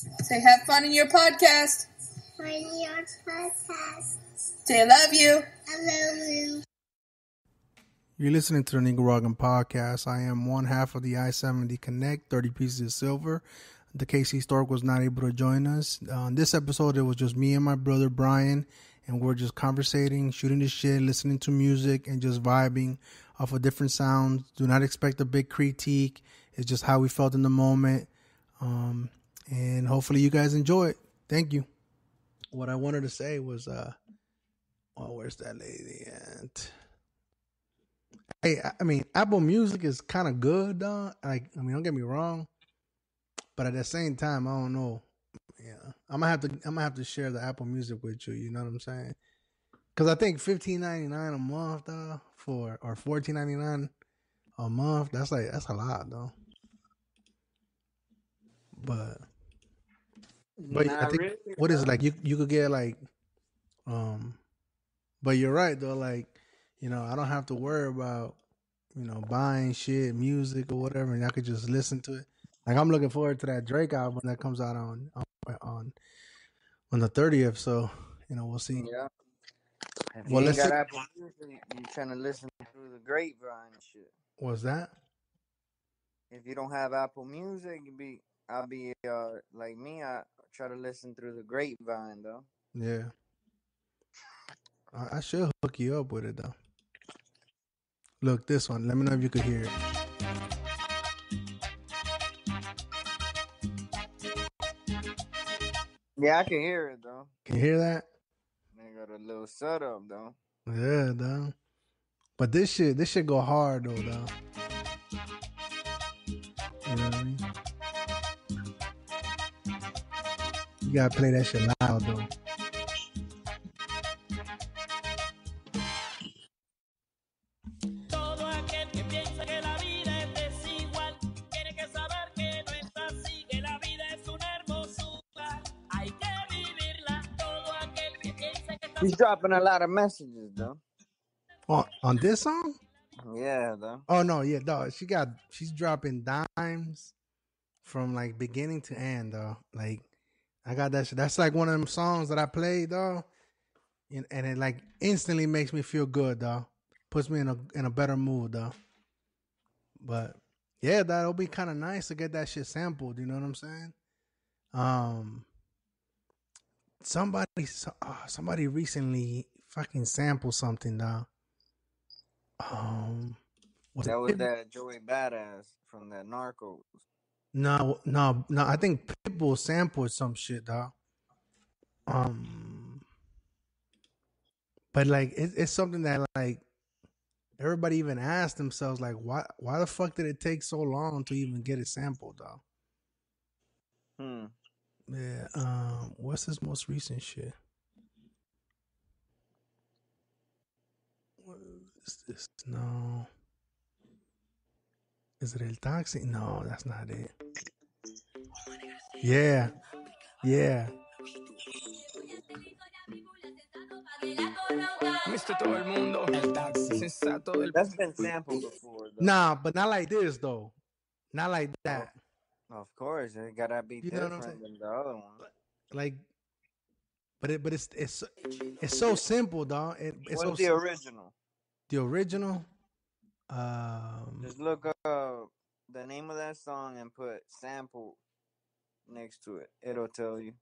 Say have fun in your podcast. For your podcast. Say I love you. I love you. You're listening to the Negroraguan podcast. I am one half of the I 70 Connect, 30 pieces of silver. The KC Stork was not able to join us. Uh, on this episode, it was just me and my brother Bryan, and we're just conversating, shooting the shit, listening to music, and just vibing off of different sounds. Do not expect a big critique. It's just how we felt in the moment. Um, and hopefully you guys enjoy it. Thank you. What I wanted to say was, uh, oh, where's that lady at? Hey, I- mean, Apple Music is kind of good, though. Like, I mean, don't get me wrong, but at the same time, I don't know. Yeah, I'm gonna have to, I'm gonna have to share the Apple Music with you. You know what I'm saying? Because I think fifteen ninety nine a month, though, for or fourteen ninety nine a month. That's like that's a lot, though. But but I think really, what is it like? You you could get like, um, but you're right though. Like, you know, I don't have to worry about you know buying shit, music or whatever, and I could just listen to it. Like I'm looking forward to that Drake album that comes out on on on, the thirtieth. So you know we'll see. Yeah. If Well, let's got. Apple Music, you trying to listen through the grapevine and shit. What's that? If you don't have Apple Music, you be I'll be uh like me. I try to listen through the grapevine though. Yeah, I, I should hook you up with it though. Look, this one. Let me know if you could hear it. Yeah, I can hear it though. Can you hear that? They got a little setup though. Yeah, though. But this shit, this shit go hard though, though. You You gotta play that shit loud though. Todo aquel que piensa que la vida es desigual tiene que saber que no es así, que la vida es una hermosura. Hay que vivirla. Todo aquel que piensa que está He's dropping a lot of messages though. On, on this song? Yeah, though. Oh no, yeah, dog. She got she's dropping dimes from like beginning to end, though. Like I got that shit. That's like one of them songs that I play, though, and, and it like instantly makes me feel good, though. Puts me in a in a better mood, though. But yeah, that'll be kind of nice to get that shit sampled. You know what I'm saying? Um, somebody so- uh, somebody recently fucking sampled something, though. Um, was That was Pit- that Joey Badass from that Narcos. No, no, no. I think Pitbull sampled some shit, dog. Um, but like it, it's something that like everybody even asked themselves, like, why, why the fuck did it take so long to even get it sampled, dog? Hmm. Yeah. Um, what's his most recent shit? What is this? No. Is it El Taxi? No, that's not it. Yeah. Yeah. Mr. Todo el mundo, el taxi, sensato del That's been sampled before. Though. Nah, but not like this though. Not like oh, that. Of course, it gotta be You know what I'm different than the other one. Like, but it, but it's it's it's so simple, dog. It, it's What's so the sim- original? the original. Um, Just look up the name of that song and put sample next to it. It'll tell you.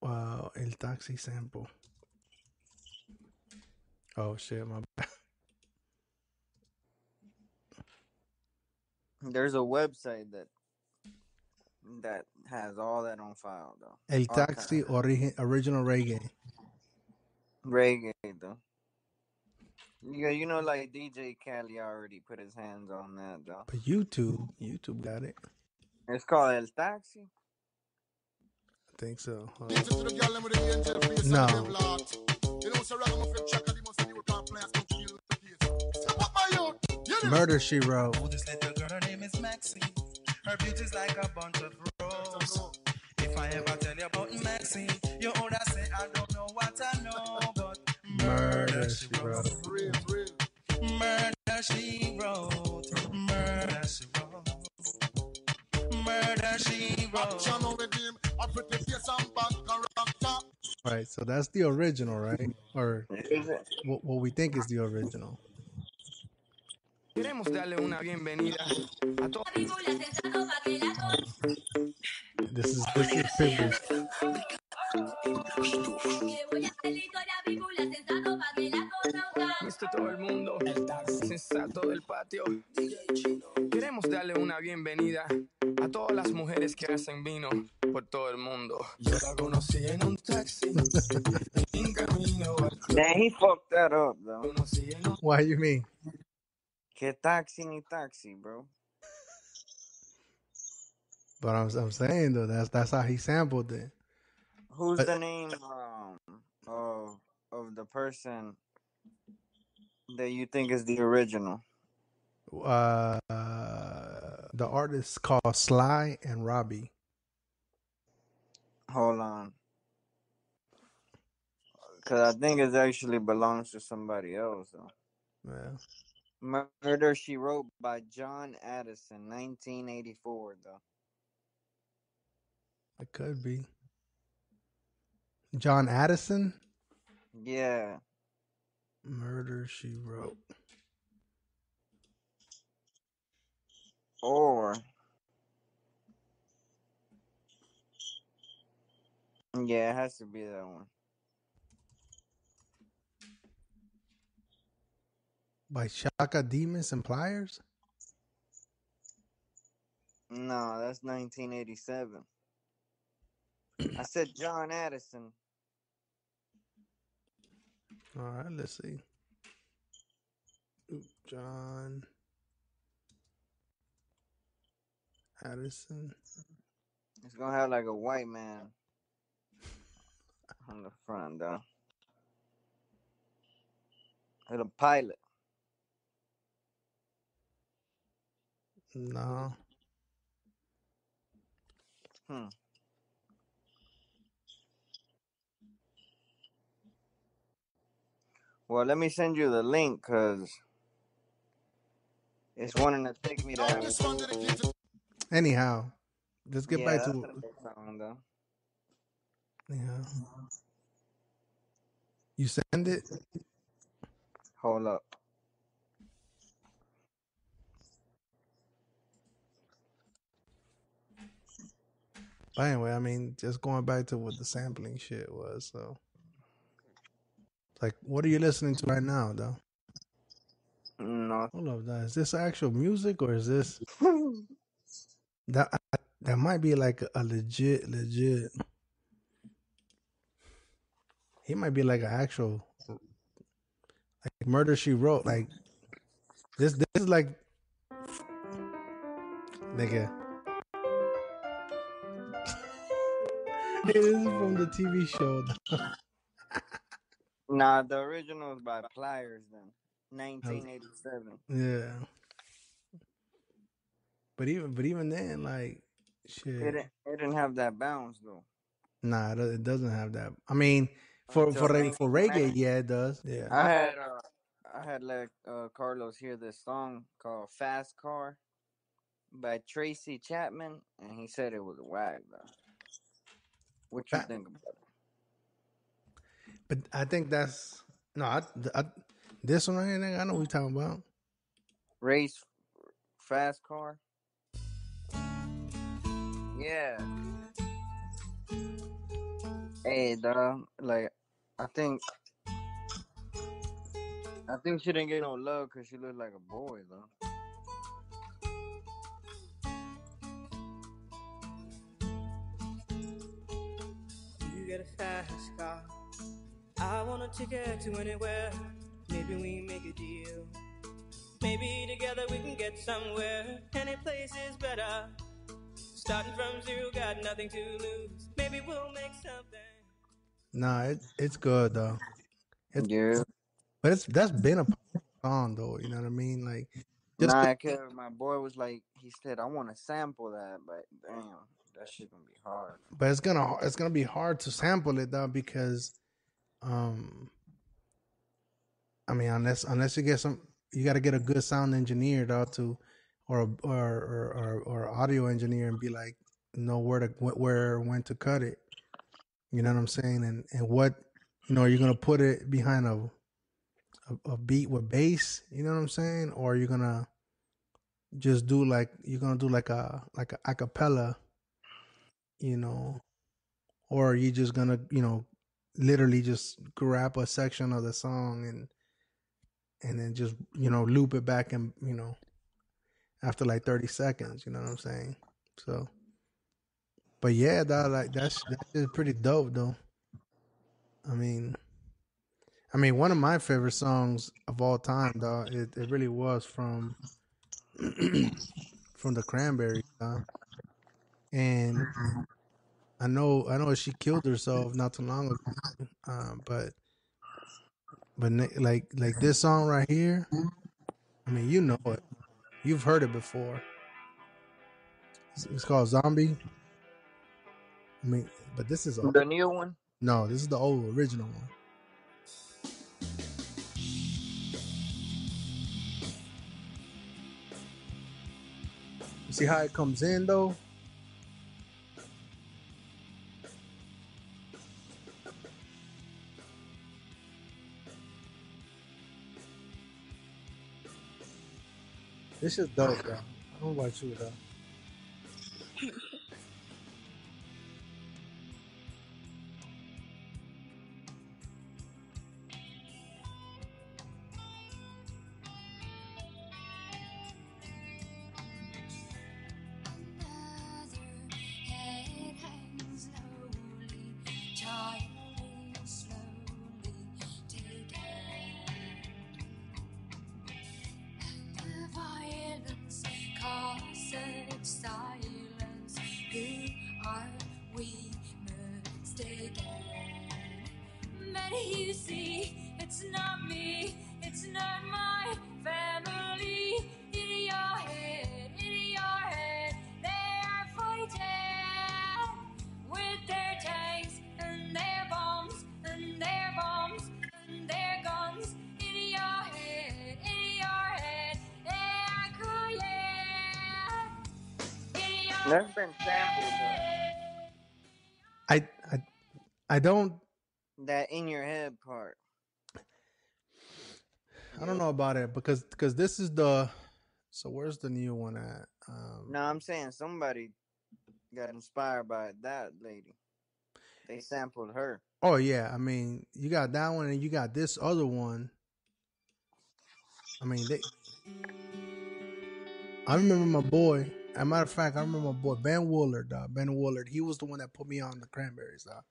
wow, El Taxi sample. Oh shit, my bad. There's a website that that has all that on file though. El Taxi ori- original reggae. Reggae though. Yeah, you know, like DJ Cali already put his hands on that though. But YouTube, YouTube got it. It's called El Taxi. I think so. Hold Beat it on. to the girl them with the angel face No. and them lot. You know, so ragamuffin tracker, they must be new top players come to kill the case. Step up, my youth. You know, Murder She Wrote. Oh, this little girl, her name is Maxine. Her beauty's like a bunch of roses. If I ever tell you about Maxine, you would say I don't know what I know, but Murder She Wrote. real, real. Murder she wrote. Murder she wrote. Murder she wrote. Action over the A pretty face and bad character. Right. So that's the original, right? Or what, what we think is the original. Queremos darle una bienvenida a todos. This is this is Viste todo el mundo, el sensato del patio. Queremos darle una bienvenida a todas las mujeres que hacen vino por todo el mundo. Yo la conocí en un taxi, en camino al Man, he fucked that up, though. conocí en un Why you mean? Que taxi ni taxi, bro. But I'm I'm saying though that's that's how he sampled it. Who's But- the name um, of of the person that you think is the original? Uh, the artist called Sly and Robbie. Hold on. Because I think it actually belongs to somebody else, though. Yeah. Murder She Wrote by John Addison, 1984, though. It could be. John Addison, Yeah. Murder She Wrote. Or. Yeah, it has to be that one. by Chaka Demus and Pliers. No, that's 1987. I said John Addison. All right, let's see. Ooh, John Addison. It's gonna have like a white man on the front, though. It'll pilot. No. Hmm. Well, let me send you the link because it's wanting to take me to. Now have this a- one dedicated Anyhow, let's get yeah, back that's to a good yeah. You send it. Hold up. But anyway, I mean, just going back to what the sampling shit was. So, like, what are you listening to right now, though? No. Hold up, though. Is this actual music or is this that that might be like a legit, legit? He might be like an actual, like murder she wrote. Like this, this is like, nigga. it is from the TV show. Nah, the original is by Pliers, then. 1987. Yeah. But even but even then, like It shit. didn't, it didn't have that bounce, though. Nah, it it doesn't have that. I mean, for Until for for reggae, 1990. yeah, it does. Yeah. I had uh, I had let uh, Carlos hear this song called "Fast Car" by Tracy Chapman, and he said it was whack. Though. What you think about it? But I think that's no. I, I this one right here, nigga, I know what you're talking about. Race Fast Car? Yeah. Hey, dog. Like, I think. I think she didn't get no love because she looked like a boy, though. You get a fast car. I want a ticket to anywhere. Maybe we make a deal. Maybe together we can get somewhere. Any place is better. Starting from zero, got nothing to lose. Maybe we'll make something. Nah, it, it's good though. It's Yeah. but it's that's been a song though. You know what I mean? Like just Nah, cause my boy was like, he said, I want to sample that, but damn, that shit gonna be hard. but it's gonna it's gonna be hard to sample it though because um I mean unless unless you get some you got to get a good sound engineer though to or or or or, or audio engineer and be like know where to where when to cut it. You know what I'm saying? And and what you know, are you gonna put it behind a a, a beat with bass? You know what I'm saying? Or are you gonna just do like you're gonna do like a like a acapella, you know, or are you just gonna you know literally just grab a section of the song and and then just you know loop it back and you know after like 30 seconds you know what i'm saying? So but yeah that like that's that's pretty dope though. I mean i mean one of my favorite songs of all time though it, it really was from from the cranberries and i know i know she killed herself not too long ago um, but but like like this song right here i mean you know it. You've heard it before. It's, it's called zombie. I mean but this is a The new one. no this is the old original one. See how it comes in though this is dope bro. i don't about you though i don't That in your head part. i don't know about it because because this is the so where's the new one at um No, I'm saying somebody got inspired by that lady. They sampled her. Oh yeah, I mean, you got that one, and you got this other one. I mean, they. I remember my boy. As a matter of fact, I remember my boy Ben Woolard. Dog. Ben Woolard. He was the one that put me on the Cranberries. Dog.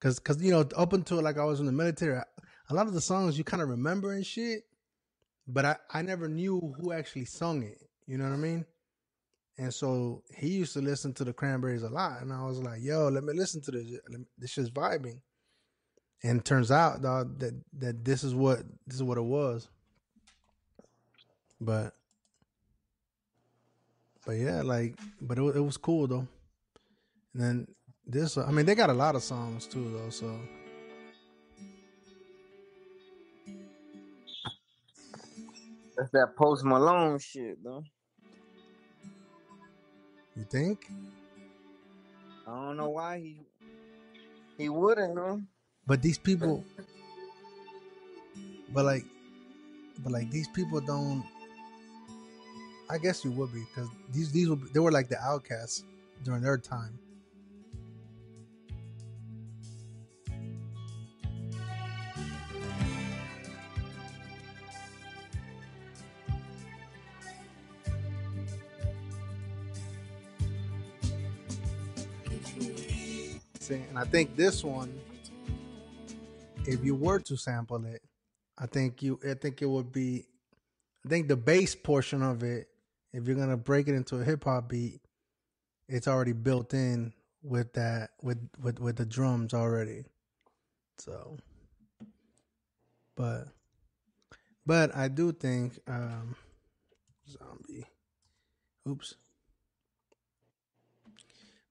Cause, cause you know, up until like I was in the military, a lot of the songs you kind of remember and shit, but I, I never knew who actually sung it. You know what I mean? And so he used to listen to the Cranberries a lot, and I was like, "Yo, let me listen to this. This shit's vibing." And turns out, dog, that that this is what this is what it was. But, but yeah, like, but it, it was cool though. And then this, I mean, they got a lot of songs too though. So That's that Post Malone shit, though. you think? I don't know why he he wouldn't though. But these people, but like, but like these people don't. I guess you would be because these these would, they were like the outcasts during their time. See, and I think this one, if you were to sample it, I think you, I think it would be, I think the bass portion of it, if you're gonna break it into a hip hop beat, it's already built in with that, with with with the drums already. So, but, but I do think, um, zombie, oops.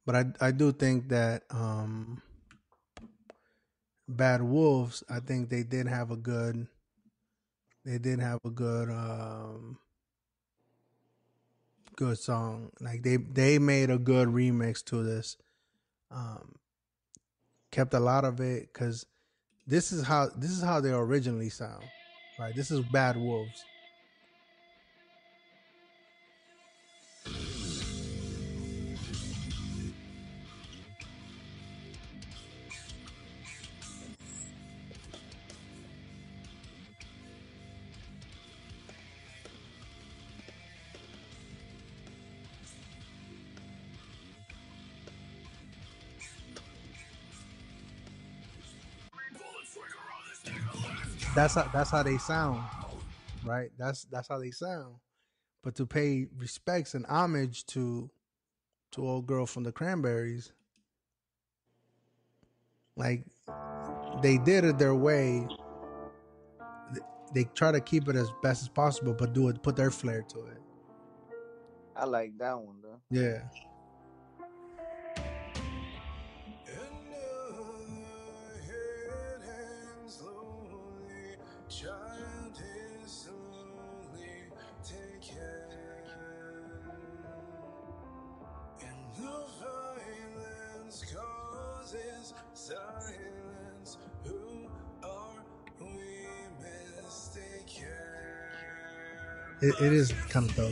But I I do think that um Bad Wolves, I think they did have a good they did have a good um good song. Like they they made a good remix to this. Um, kept a lot of it because this is how this is how they originally sound. Right, this is Bad Wolves. That's how that's how they sound, right? That's that's how they sound. But to pay respects and homage to to old girl from the Cranberries, like they did it their way. They try to keep it as best as possible, but do it put their flair to it. I like that one though. Yeah. It, it is kind of dope.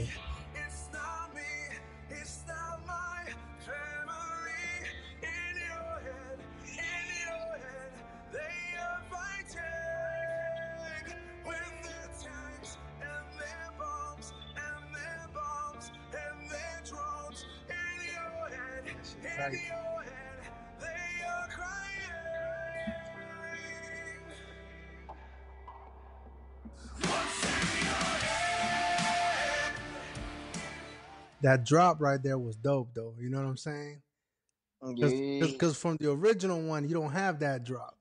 That drop right there was dope, though. You know what I'm saying? Yeah, Because from the original one, you don't have that drop.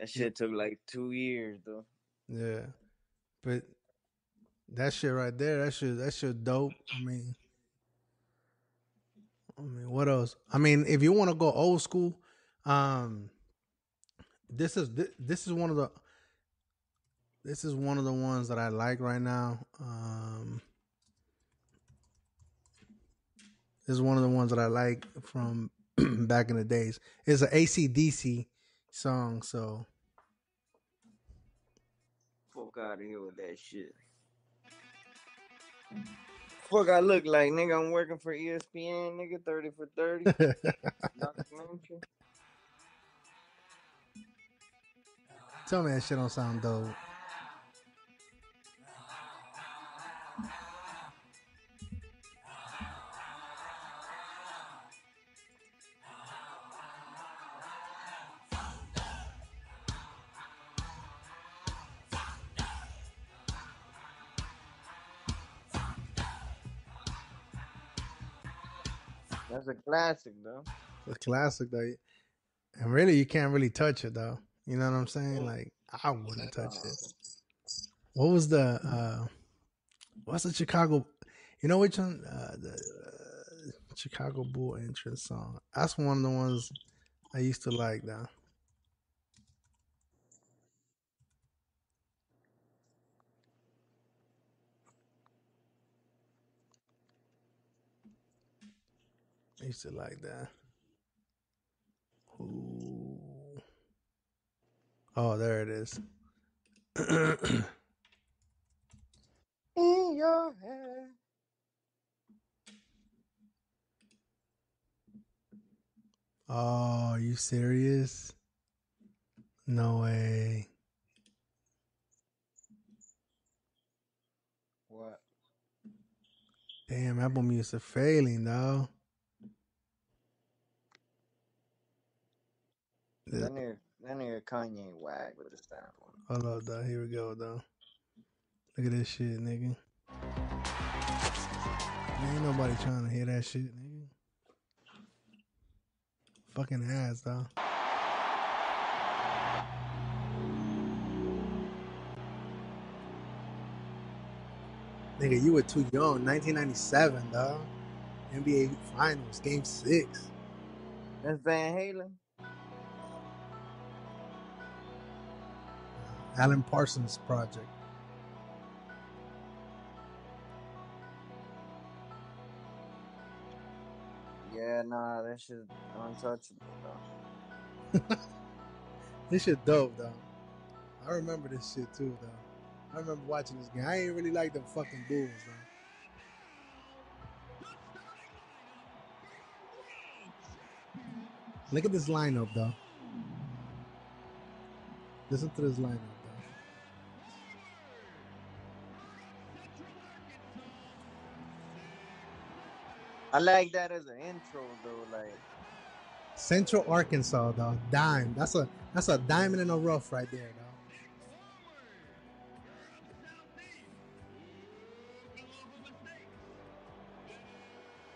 that shit took like two years though. Yeah, but that shit right there, that shit, that shit dope. I mean, I mean, what else? I mean, if you want to go old school, um, this is thi- this is one of the this is one of the ones that I like right now. Um, this is one of the ones that I like from back in the days. It's an ACDC song, so Fuck out of here with that shit. Fuck, I look like nigga. I'm working for ESPN, nigga. Thirty for thirty. Tell me that shit don't sound dope. That's a classic though. It's a classic though. And really you can't really touch it though. You know what I'm saying? Like I wouldn't touch it. What was the uh what's the Chicago you know which one? Uh the uh, Chicago Bull entrance song. That's one of the ones I used to like though. Used to like that. Ooh. Oh, there it is. In your head. oh, you serious? No way. What? Damn, Apple Music failing, though. That nigga, that nigga Kanye wag with the sound one. Hold up, though. Here we go, though. Look at this shit, nigga. Ain't nobody trying to hear that shit, nigga. Fucking ass, though. Nigga, you were too young. 1997, dog. NBA Finals, Game Six. That's Van Halen. Alan Parsons project. Yeah, nah, that shit untouchable, though. This shit dope though. I remember this shit too though. I remember watching this game. I ain't really like the fucking Bulls though. Look at this lineup though. Listen to this lineup I like that as an intro, though. Like, Central Arkansas though. Dime. That's a that's a diamond in the rough right there though.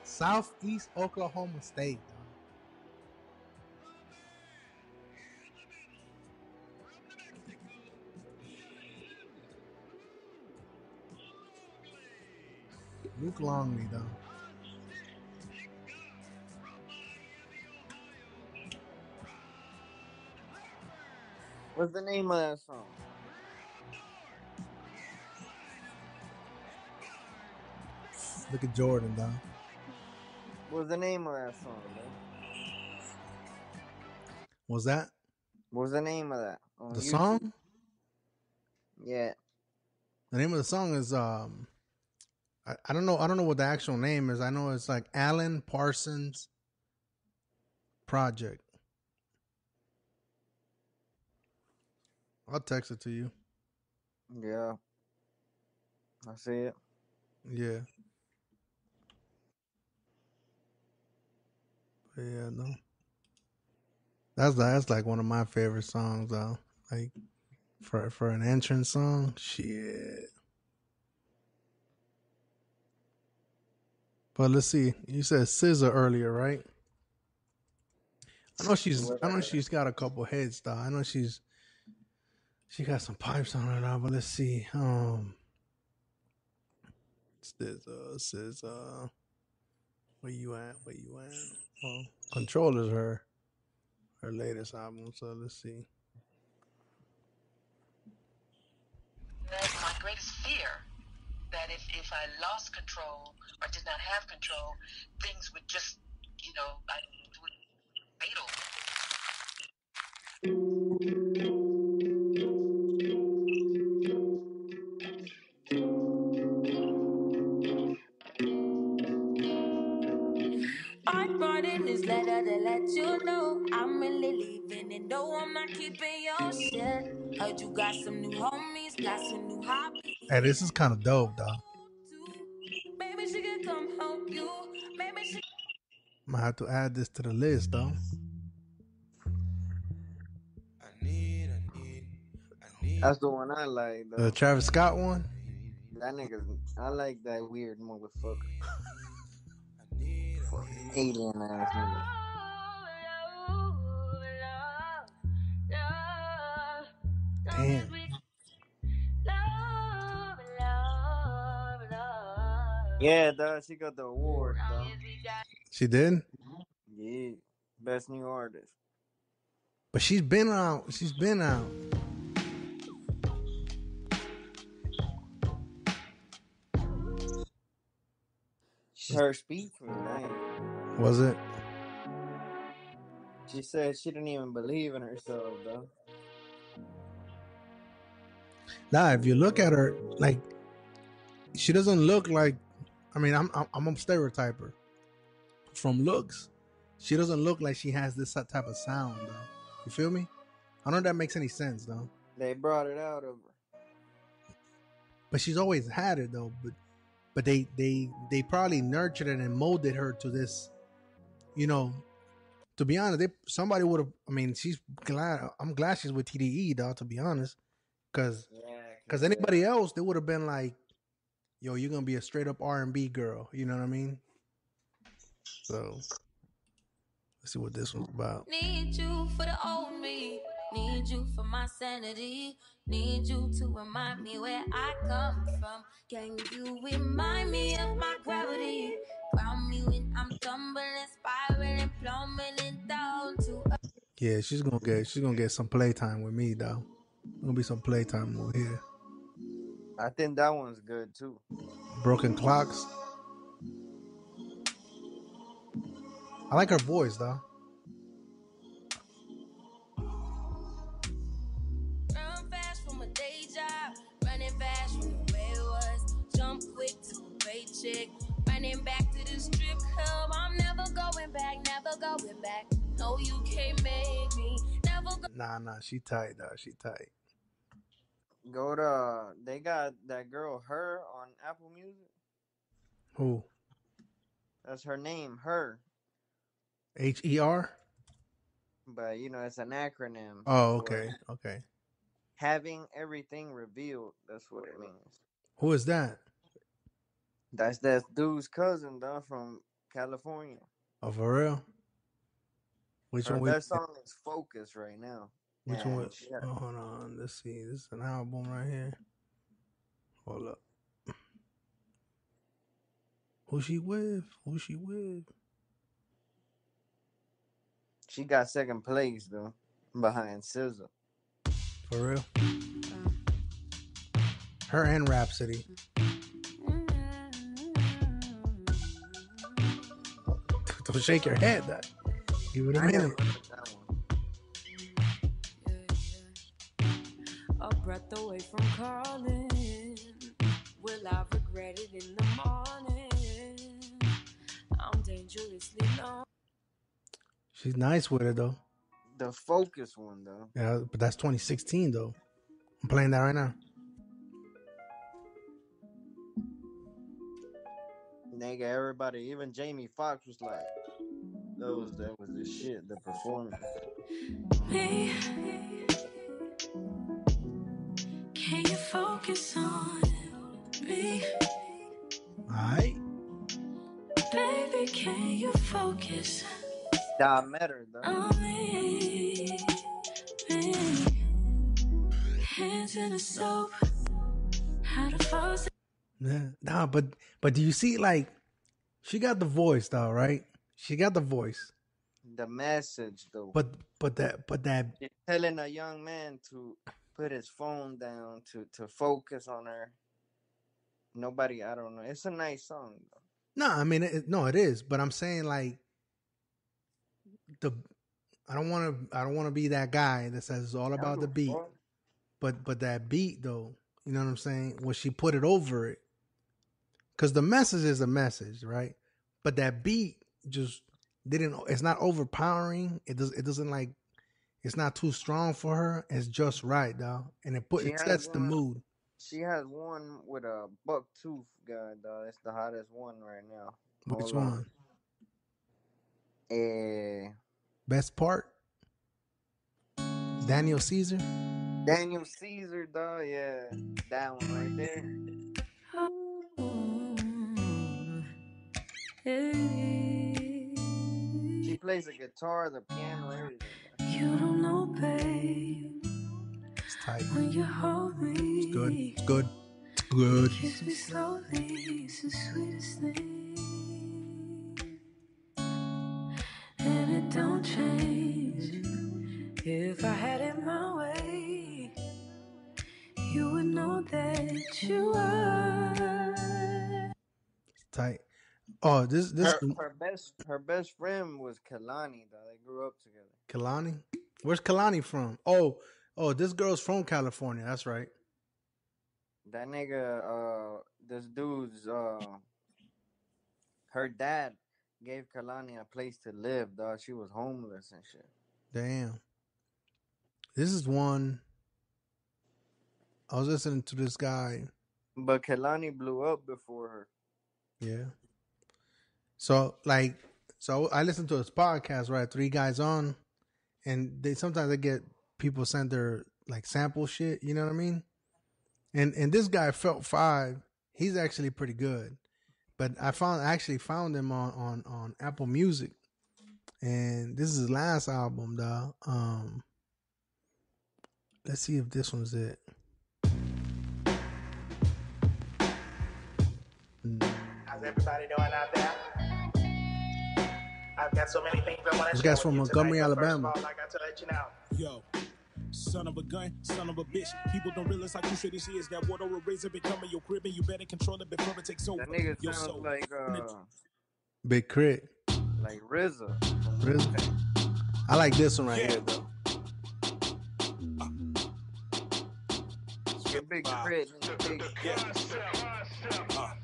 Southeast Oklahoma State. dog. Luke Longley, though. What's the name of that song? Look at Jordan, though. What's the name of that song, man? Was that What's the name of that? on the YouTube? song? Yeah. The name of the song is um, I, I don't know. I don't know what the actual name is. I know it's like Alan Parsons Project. I'll text it to you. Yeah. I see it. Yeah. But yeah, no. That's that's like one of my favorite songs though. Like for for an entrance song, shit. But let's see. You said SZA earlier, right? I know she's I know she's got a couple heads though. I know she's she got some pipes on her now, but let's see. Um SZA, SZA. Where you at? Where you at? Well, Control is her her latest album, so let's see. That's my greatest fear. That if, if I lost control or did not have control, things would just, you know, I would fatal. No, I'm not keeping your shit. Heard you got some new homies, got some new hobbies. Hey, this is kind of dope, though. Maybe she can come help you. Maybe she I'm gonna have to add this to the list, though. That's the one I like, though. The Travis Scott one. That nigga's. I like that weird motherfucker. Fucking alien ass nigga. Damn. Yeah, dog. She got the award, dog. She did, Yeah, best new artist. but she's been out. She's been out. Her speech was nice. Was it? She said she didn't even believe in herself, though. Nah, if you look at her, like, she doesn't look like. I mean, I'm I'm, I'm a stereotyper. From looks, she doesn't look like she has this type of sound, though. You feel me? I don't know if that makes any sense, though. They brought it out of her. But she's always had it, though. But but they they they probably nurtured it and molded her to this. You know, to be honest, they somebody would have. I mean, she's glad. I'm glad she's with TDE, though. To be honest, because because anybody else, they would have been like, "Yo, you're gonna be a straight up R and B girl." You know what I mean? So let's see what this one's about. need you for the old me. Need you for my sanity. Need you to remind me where I come from. Can you remind me of my gravity? Ground me when I'm tumbling, spiraling, plummeting down to earth. Yeah, she's gonna get she's gonna get some playtime with me, though. Gonna be some playtime over here. I think that one's good too. Broken clocks. I like her voice though. Run fast from a day job, running fast from the way it was. Jump quick to a paycheck, running back to the strip club. I'm never going back, never going back. No, you can't make me. Never go- Nah, nah, she tight though. She tight. Go to they got that girl her on Apple Music. Who? That's her name, her. H E R. But you know it's an acronym. Oh, okay, okay. Having everything revealed. That's what it means. Who is that? That's that dude's cousin, though, from California. Oh, for real? Which Her one? that Was, song is Focus right now. Which one? and Was, she got- oh, hold on. Let's see. This is an album right here. Hold up. Who she with? Who she with? She got second place though, behind SZA. For real? Oh. Her and Rapsody. Don't shake your head. That. Give it a I never minute. A breath away from calling. Will I regret it in the morning? I'm dangerously low. She's nice with it though. The Focus one though. Yeah, but that's 2016 though. I'm playing that right now. Nigga, everybody, even Jamie Foxx was like, that was that was the shit, the performance. Me. Can you focus on me? Alright. Baby, can you focus That matter though. on me? me? Hands in the soap. How to fall Yeah. Nah, but but do you see like she got the voice though, right? She got the voice. The message though. But but that but that She's telling a young man to put his phone down to to focus on her. Nobody, I don't know. It's a nice song though. no, I mean it, no, it is. But I'm saying like the I don't want to I don't want to be that guy that says it's all about the beat. But but that beat though, you know what I'm saying? When she put it over it, because the message is a message, right? But that beat just didn't. It's not overpowering. It does. It doesn't like. It's not too strong for her. It's just right, dog, and it put She it has sets the mood. She has one with a buck tooth guy though. It's the hottest one right now. Which Hold one? Eh, Best part? Daniel Caesar. Daniel Caesar, dog. Yeah, that one right there. She plays the guitar, the piano, everything. You don't know, babe. It's tight. When you hold me, It's good. It's good. It's good. Kiss me slowly, it's the sweetest thing. And it don't change. If I had it my way, you would know that you are. It's tight. Oh, this this Her, her best, her best friend was Kehlani. Though they grew up together. Kehlani. Where's Kehlani from? Oh, oh, this girl's from California. That's right. That nigga, uh, this dude's, uh, her dad gave Kehlani a place to live, dog. She was homeless and shit. Damn. This is one. I was listening to this guy. But Kehlani blew up before her. Yeah. So like, so I listen to his podcast, right? Three guys on, and they sometimes they get people send their like sample shit. You know what I mean? And and this guy felt five. He's actually pretty good, but I found actually found him on on on Apple Music, and this is his last album, though. Um, let's see if this one's it. How's everybody doing out there? I've got so many things I want to This guy's from Montgomery, Alabama. Like I to let you know. Yo, son of a gun, son of a bitch. People don't realize how crucial this is. That water will raise it, becoming your crib, and you better control it before it takes over. That nigga Your sounds soul. like, uh, Big Crit. like RZA. RZA. I like this one right Yeah. here though. Your Big K.R.I.T., nigga, big Uh,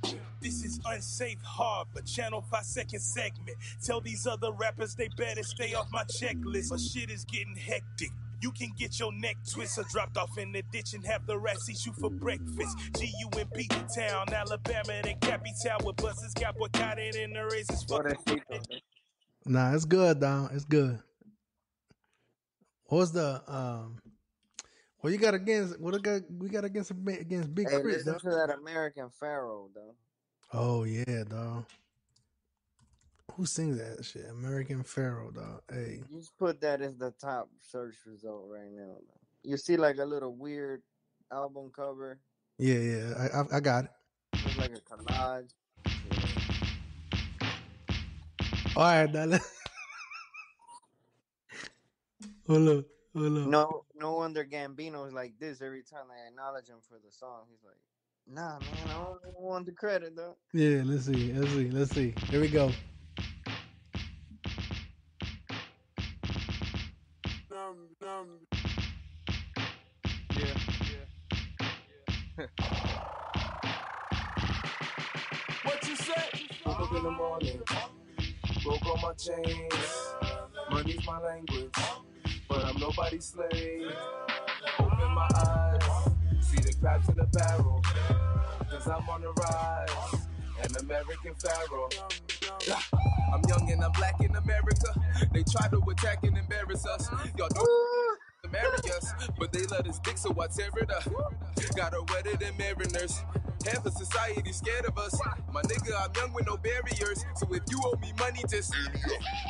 This unsafe harbor, channel five second segment. Tell these other rappers they better stay off my checklist. My shit is getting hectic. You can get your neck twisted, dropped off in the ditch and have the rats eat you for breakfast. G-U-M-P town, Alabama, then Cappy Town with buses got boy caught it in the races. Fuck Nah, it's good, dog. It's good. What's the um? What you got against? What I got? We got against against Big Hey, Crit, listen dog. to that American Pharaoh, though. Oh yeah, dog. Who sings that shit? American Pharaoh, dog. Hey, You just put that as the top search result right now. You see like a little weird album cover, yeah, yeah. I I, I got it. looks like a collage. All right, let- hold up, hold up. No, no wonder Gambino's like this every time they acknowledge him for the song. He's like, Nah, man, I don't even want the credit though. Yeah, let's see, let's see, let's see. Here we go. Yeah, What you say? Woke up in the morning, broke all my chains. Money's my language, but I'm nobody's slave. Open my eyes, see the crabs in the barrel. Cause I'm on the rise, an American pharaoh. I'm young and I'm black in America. They try to attack and embarrass us. Y'all to marry us, but they let us dick, so I tear it up. Got her wetter than mariners. Half of society scared of us. My nigga, I'm young with no barriers. So if you owe me money, just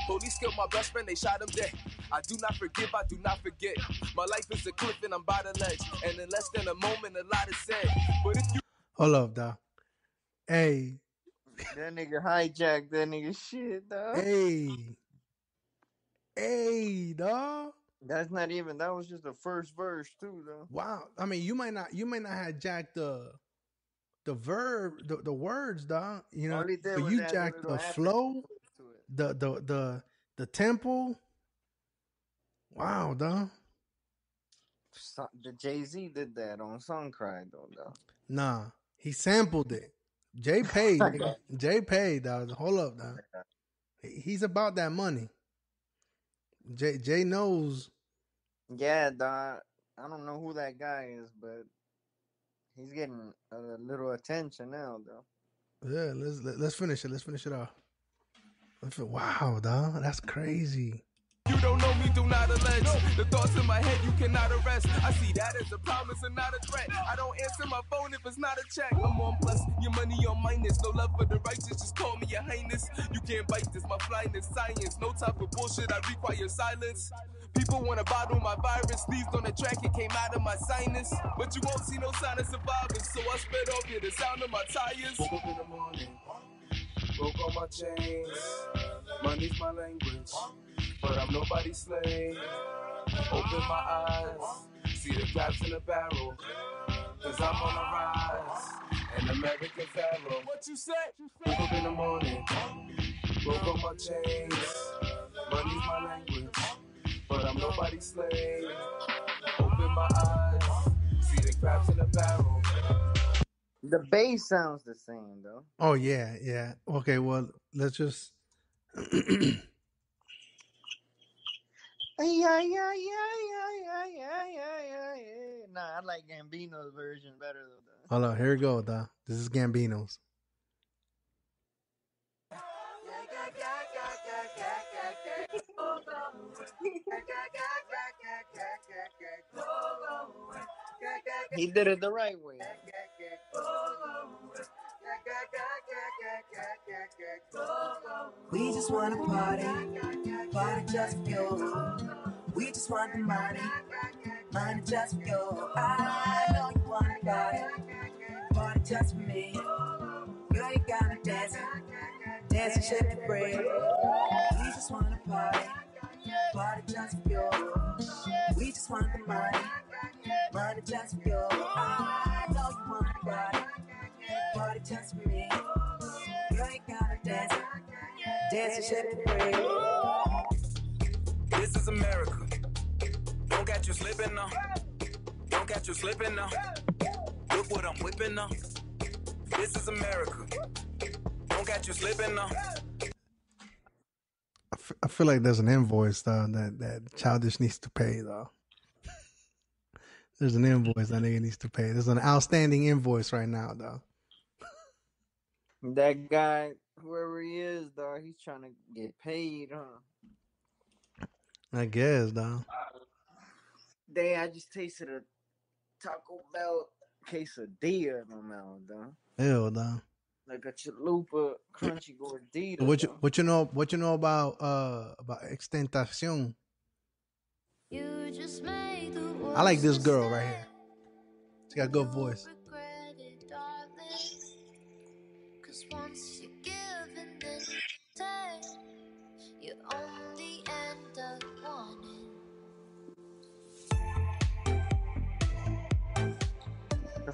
police killed my best friend, they shot him dead. I do not forgive, I do not forget. My life is a cliff and I'm by the ledge. And in less than a moment, a lot is said. But if you Hold up, dog. Hey, that nigga hijacked that nigga shit, dog. hey, hey, dog. That's not even. That was just the first verse too, though. Wow. I mean, you might not, you might not have jacked the the verb, the, the words, dog. You know, he but was you jacked little the flow, to it. the the the the tempo. Wow, dog. So- The Jay Z did that on Song Cry, though, though. Nah, he sampled it. Jay paid. nigga. Jay paid, dog. Hold up, dog. He- He's about that money. Jay Jay knows. Yeah, dog. I don't know who that guy is, but he's getting a little attention now, though. Yeah, let's let, let's finish it. Let's finish it off. Wow, dog, that's crazy. You don't know me, do not allege. The thoughts in my head you cannot arrest. I see that as a promise and not a threat. I don't answer my phone if it's not a check. I'm on plus, your money on minus. No love for the righteous, just call me your highness. You can't bite this, my flyness, science. No time for bullshit, I require silence. People wanna bottle my virus. Sneezed on the track, it came out of my sinus. But you won't see no sign of survivors. So I spit off here the sound of my tires. Woke up in the morning, broke all my chains. Money's my language but I'm nobody's slave. Open my eyes, see the crabs in the barrel. Cause I'm on the rise, an American pharaoh. What you say? Woke up in the morning, broke all my chains. Money's my language, but I'm nobody's slave. Open my eyes, see the crabs in the barrel. The bass sounds the same, though. Oh yeah, yeah. Okay, well, let's just. Yeah, yeah, yeah, yeah, yeah, yeah, yeah, yeah. Nah, I like Gambino's version better though. Hold on, here we go, da. This is Gambino's. He did it the right way. We just wanna party, party just for you. We just want the money, money just for you. I know you wanna party, party just for me. Girl, you gotta dance, dance and shake the bread. We just wanna party, party just for you. We just want the money, money just for you. I know you wanna party, party just for me. Girl, you gotta dance, Dance and shake the bread. This is America. Don't catch you slipping now. Don't catch you slipping now. Look what I'm whipping now. This is America. Don't catch you slipping now. I f- I feel like there's an invoice though that that childish needs to pay though. There's an invoice that nigga needs to pay. There's an outstanding invoice right now though. That guy, whoever he is, dog, he's trying to get paid, huh? I guess though. Day, I just tasted a Taco Bell quesadilla in my mouth, dog. Hell, though. Like a chalupa crunchy gordita. What you dog. what you know what you know about uh about extentacion? You just made the I like this girl right here. She got a good voice.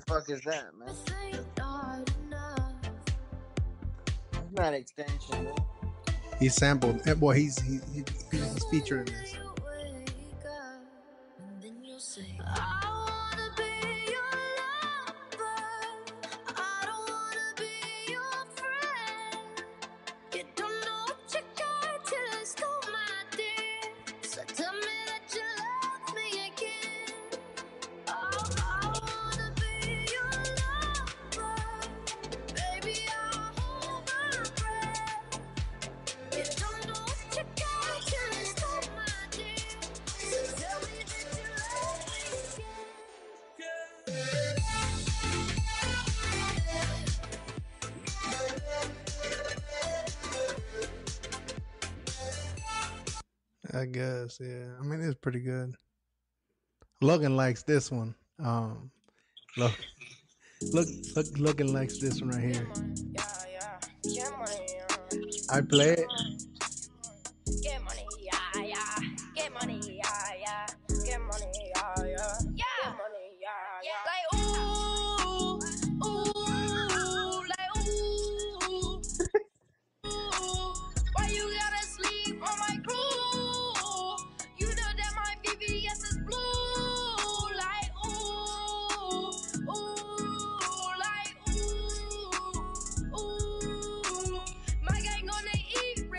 Fuck is that, man? It's not extension. He sampled. eh, Boy, he's he, he, he's featured in this. Pretty good. Logan likes this one. Um, look, look, look, Logan likes this one right here. I play it.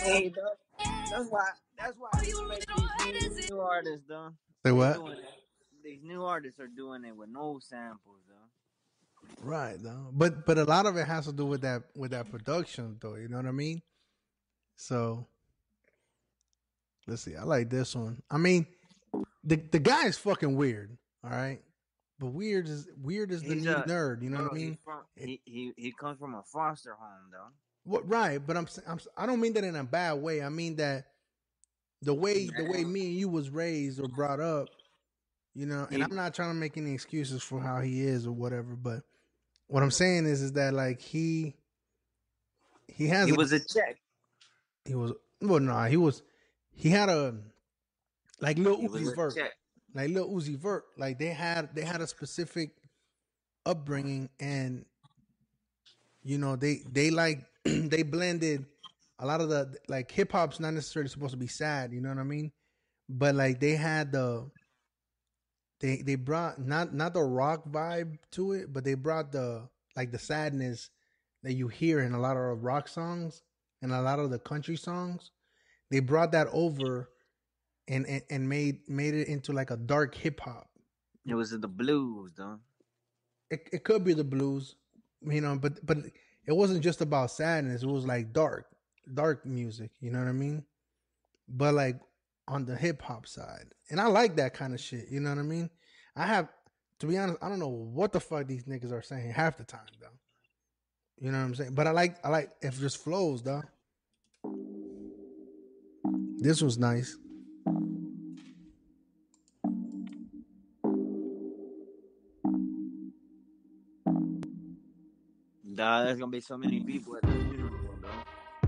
Hey. That's why. That's why I respect these new, new artists, though. Say what? Doing it. These new artists are doing it with no samples, though. Right, though. But but a lot of it has to do with that with that production, though. You know what I mean? So let's see. I like this one. I mean, the the guy is fucking weird. All right, but weird is weird is the He's new a- nerd. You know what I he's mean? from- he, he he comes from a foster home, though. What right? But I'm, I'm I don't mean that in a bad way. I mean that the way the way me and you was raised or brought up, you know. And I'm not trying to make any excuses for how he is or whatever. But what I'm saying is, is that like he he has He was a check. he was well no he was he had a like little Uzi Vert like little Uzi Vert like they had they had a specific upbringing and you know they they like they blended a lot of the like hip hop's not necessarily supposed to be sad you know what I mean? But like they had the they they brought not not the rock vibe to it but they brought the like the sadness that you hear in a lot of rock songs and a lot of the country songs. They brought that over and and, and made made it into like a dark hip hop It was the blues, though. it, it could be the blues you know but but it wasn't just about sadness it was like dark dark music you know what i mean? But like on the hip hop side and i like that kind of shit you know what i mean? I have to be honest i don't know what the fuck these niggas are saying half the time though. You know what i'm saying? But i like i like if it just flows though. This was nice Nah, there's gonna be so many people at the funeral, bro.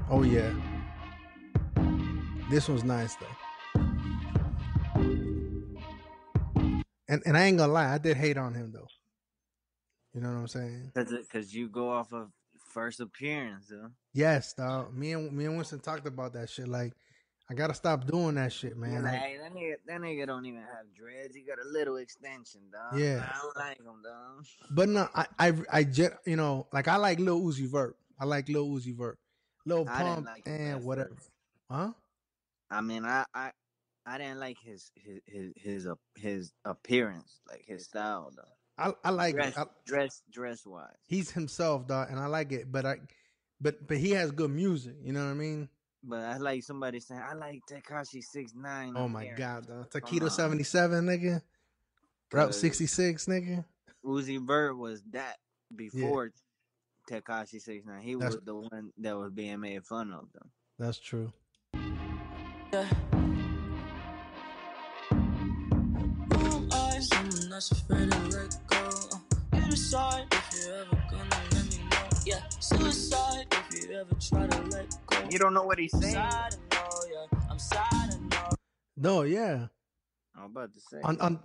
oh yeah this was nice though and and i ain't gonna lie i did hate on him though you know what i'm saying Cause, it- Cause you go off of first appearance, though. Yes, dog. Me and me and Winston talked about that shit. Like, I gotta stop doing that shit, man. Like, hey, that nigga, that nigga don't even have dreads. He got a little extension, dog. Yeah. I don't like him, dog. but no, I, I, I just, you know, like I like Lil Uzi Vert. I like Lil Uzi Vert, Lil Pump, like and whatever. Huh? I mean, I, I, I didn't like his his his his, his appearance, like his style, though. I, I like it. dress, I, dress, dress wise. he's himself, dog, and I like it. But I, but but he has good music. You know what I mean? But I like somebody saying I like Tekashi Six Nine. Oh my god, dog. Taquito seventy seven, nigga. Route sixty six, nigga. Uzi Vert was that before Tekashi Six Nine. He That's- was the one that was being made fun of, though. That's true. I, someone that's afraid to let go. Uh, you decide if you're ever gonna let me know. Yeah, suicide if you ever try to let go. You don't know what he's saying. Sad to know, yeah. I'm sad to know. No, yeah. I'm about to say. On, on,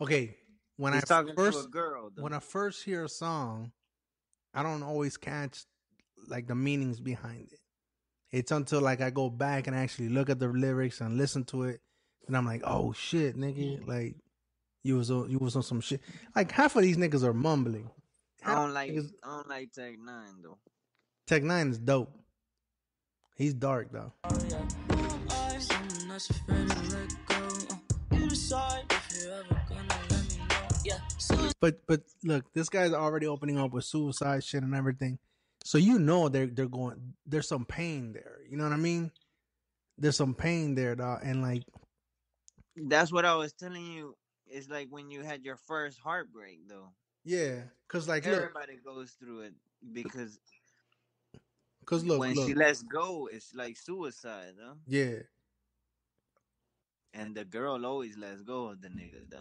okay, when He's I talking first to a girl, when I first hear a song, I don't always catch like the meanings behind it. It's until like I go back and actually look at the lyrics and listen to it, and I'm like, oh shit, nigga, like you was on you was on some shit. Like half of these niggas are mumbling. I don't like I don't like Tech N9ne though. Tech N9ne is dope. He's dark though. I, someone that's afraid to let go. You decide if you're ever gonna let me know. Yeah, suicide. But but look, this guy's already opening up with suicide shit and everything. So you know they're they're going there's some pain there. You know what I mean? There's some pain there, dog. And like That's what I was telling you. It's like when you had your first heartbreak though. yeah, cause like look, Everybody goes through it because cause look, when look, she lets go, it's like suicide, though. yeah. And the girl always lets go of the nigga, though.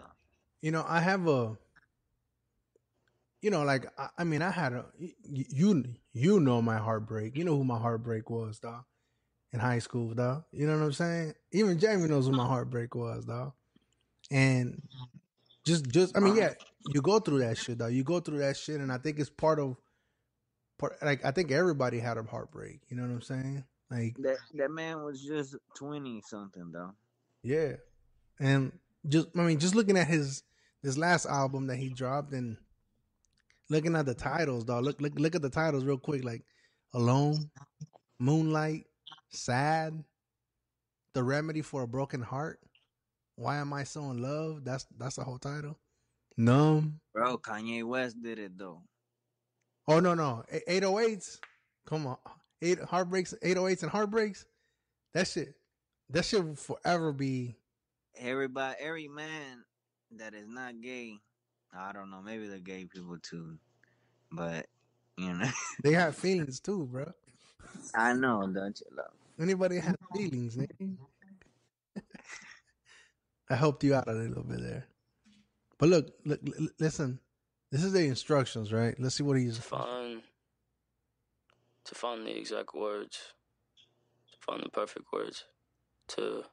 You know, I have a, you know, like I, I mean, I had a you you know my heartbreak. You know who my heartbreak was, dog. In high school, dog. You know what I'm saying? Even Jamie knows who my heartbreak was, dog. And mm-hmm. just just I mean, uh-huh. yeah, you go through that shit, dog. You go through that shit, and I think it's part of part. Like I think everybody had a heartbreak. You know what I'm saying? Like That that man was just twenty something, though. Yeah. And just I mean, just looking at his this last album that he dropped and looking at the titles, dog. Look look look at the titles real quick, like Alone, Moonlight, Sad, The Remedy for a Broken Heart, Why Am I So in Love? That's that's the whole title. Numb. Bro, Kanye West did it though. Oh no, no. 808s. Come on. Eight heartbreaks, 808s and heartbreaks. That shit. That shit will forever be Everybody, every man that is not gay, I don't know, maybe the gay people too, but you know, they have feelings too, bro. I know, don't you love? Anybody have feelings, nigga? I helped you out a little bit there. But look, look, l- listen. This is the instructions, right? Let's see what he's. find to find the exact words, to find the perfect words, to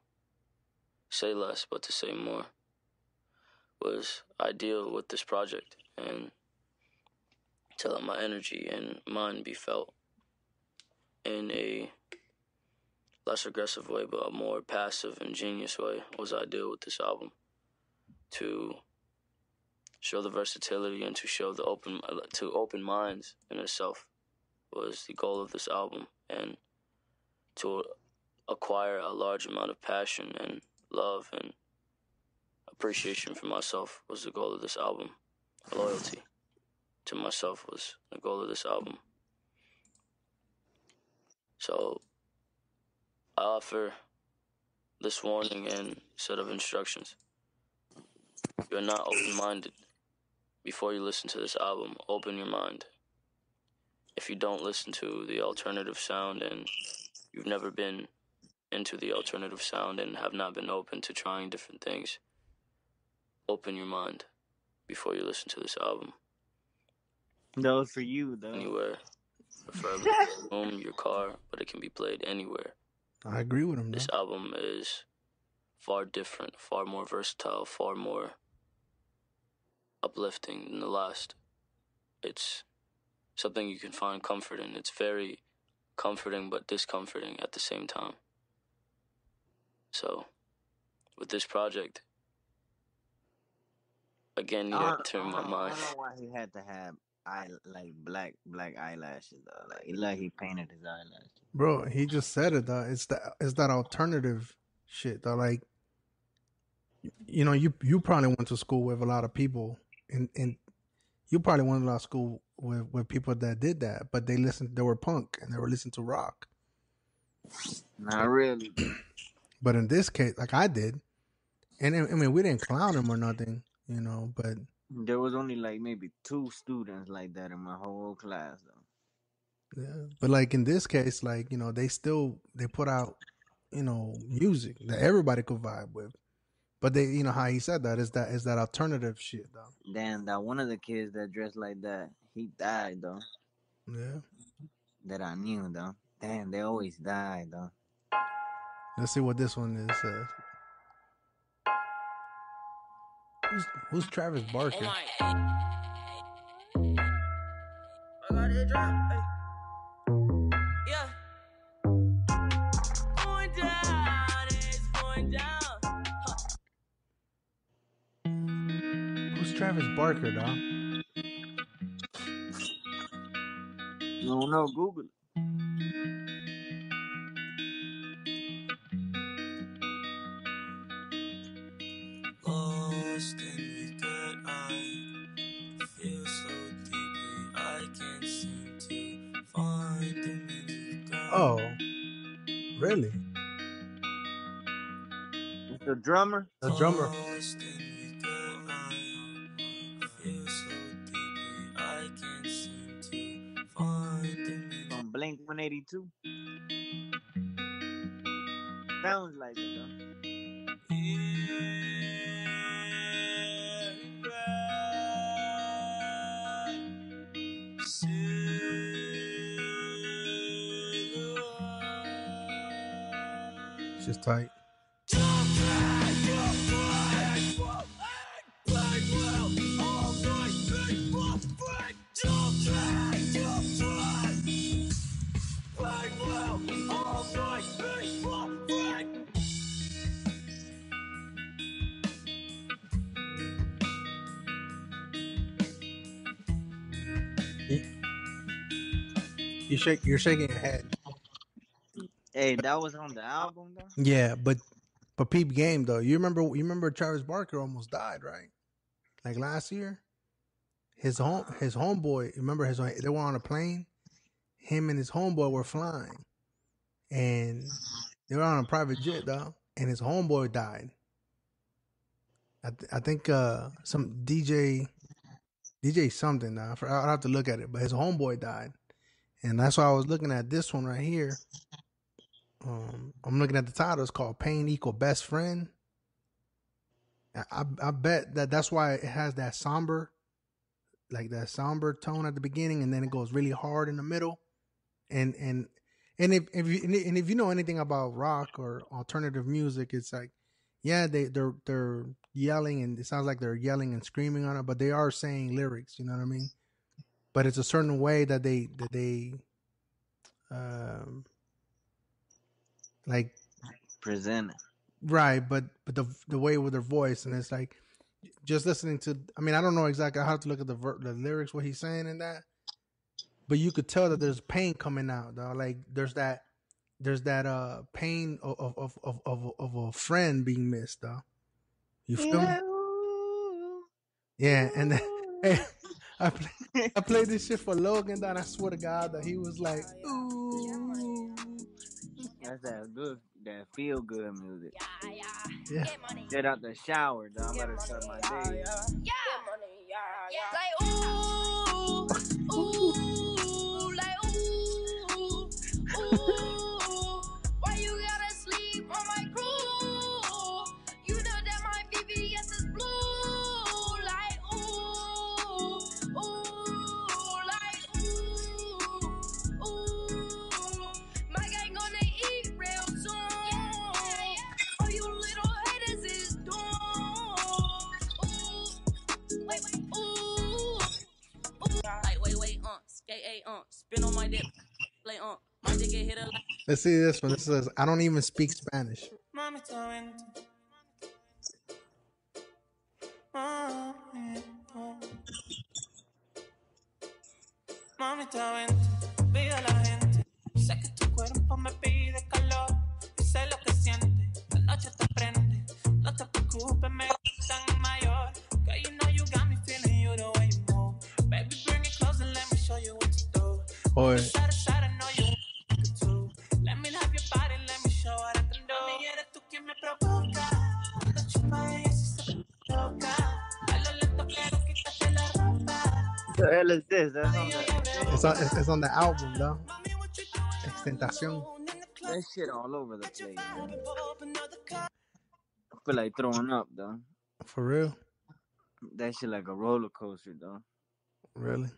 say less but to say more was ideal with this project and to let my energy and mind be felt in a less aggressive way but a more passive and genius way was ideal with this album to show the versatility and to show the open to open minds in itself was the goal of this album. And to acquire a large amount of passion and love and appreciation for myself was the goal of this album. Loyalty to myself was the goal of this album. So i offer this warning and set of instructions. You're not open-minded before you listen to this album, open your mind. If you don't listen to the alternative sound and you've never been into the alternative sound and have not been open to trying different things, open your mind before you listen to this album. No, for you though. Anywhere, preferably your room, your car, but it can be played anywhere. I agree with him. This album is far different, far more versatile, far more uplifting than the last. It's something you can find comfort in. It's very comforting but discomforting at the same time. So, with this project, again, you I know, don't, turn my don't, mind. I don't know why he had to have eye like black black eyelashes though. Like like he painted his eyelashes. Bro, he just said it. Though. It's that it's that alternative shit. Though, like, you know, you you probably went to school with a lot of people, and and you probably went to a lot of school with with people that did that, but they listened. They were punk and they were listening to rock. Not really. But in this case, like I did, and I I mean, we didn't clown him or nothing, you know. But There was only like maybe two students like that in my whole class though. yeah, but like in this case, like you know, they still they put out, you know, music that everybody could vibe with. But they, you know, how he said that is that is that alternative shit though. Damn, that one of the kids that dressed like that, he died though. Yeah. That I knew though. Damn, they always die though. Let's see what this one is. Uh, who's, who's Travis Barker? Travis Barker, dog? You don't know, Google it. Lost in regret, I feel so deeply. I can't seem to find the middle ground. Oh, really? The drummer. The drummer. Sounds like it though. It's just tight. Shake. You're shaking your head. Hey, that was on the album though. Yeah, but but peep game though. You remember? You remember Travis Barker almost died, right? Like last year. His home, his homeboy. Remember his? They were on a plane. Him and his homeboy were flying, and they were on a private jet, though. And his homeboy died. I, th- I think uh some DJ, DJ something. Now I'll have to look at it, but his homeboy died, and that's why I was looking at this one right here. Um, I'm looking at the title. It's called "Pain Equal Best Friend." I, I bet that that's why it has that somber, like that somber tone at the beginning, and then it goes really hard in the middle, and and and if if you and if you know anything about rock or alternative music, it's like, yeah, they they're they're yelling and it sounds like they're yelling and screaming on it, but they are saying lyrics. You know what I mean? But it's a certain way that they that they, um, like Present. Right, but but the the way with their voice and it's like just listening to. I mean, I don't know exactly. how to look at the ver- the lyrics, what he's saying in that, but you could tell that there's pain coming out. Though, like there's that there's that uh pain of of of of, of a friend being missed. Though, you feel me? Yeah, and then hey, I play, I played this shit for Logan. That I swear to God that he was like, ooh, That's that good, that feel good music. yeah. Get out the shower, though. I'm about to start my day. Like ooh, Let's see this one. This says, I don't even speak Spanish. Mami, The is this? That's on the, it's on, it's, it's on the album, though. Extentación. that shit all over the place. Man. I feel like throwing up, though. For real? That shit like a roller coaster, though. Really?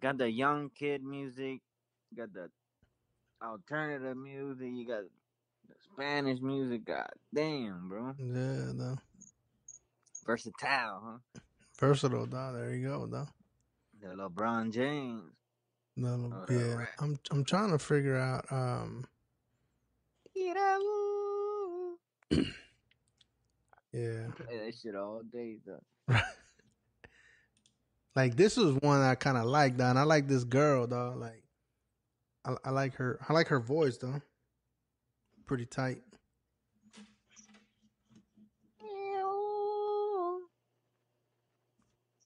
Got the young kid music. Got the alternative music. You got the Spanish music. God damn, bro. Yeah, though. Versatile, huh? Versatile, though. There you go, though. The LeBron James. No, Oh, yeah. rap. I'm I'm trying to figure out um yeah. Play that shit all day, though. Like this was one I kind of like, though. And I like this girl, though. Like, I, I like her. I like her voice, though. Pretty tight.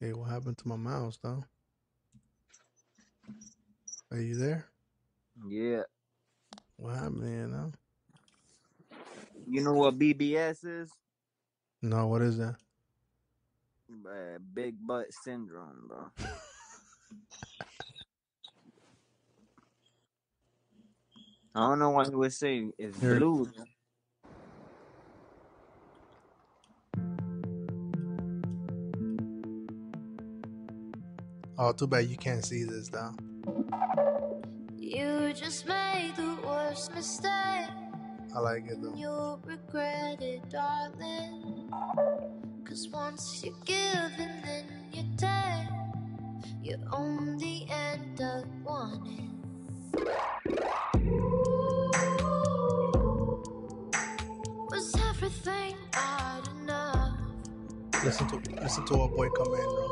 Hey, what happened to my mouse, though? Are you there? Yeah. What happened though? You know what BBS is? No, what is that? Uh, big butt syndrome, bro. I don't know why he would say it's Here- blue. Oh, too bad you can't see this, though. You just made the worst mistake. I like it, though. You'll regret it, darling. Cause once you give and then you take, you only end up wanting. Was everything not enough? Listen to listen to our boy come in, bro.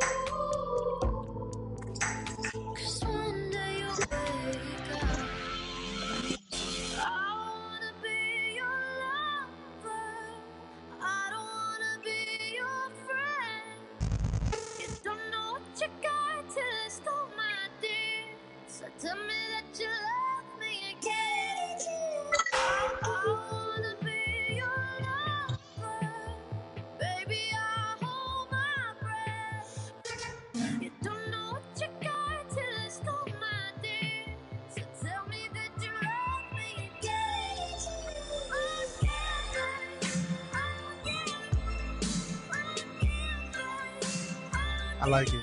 In like it.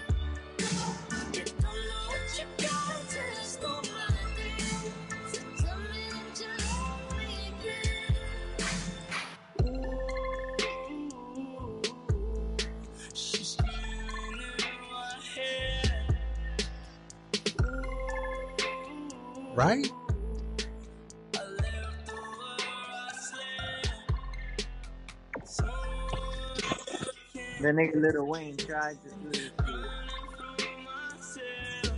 Right? That nigga Little Wayne tried to do this shit.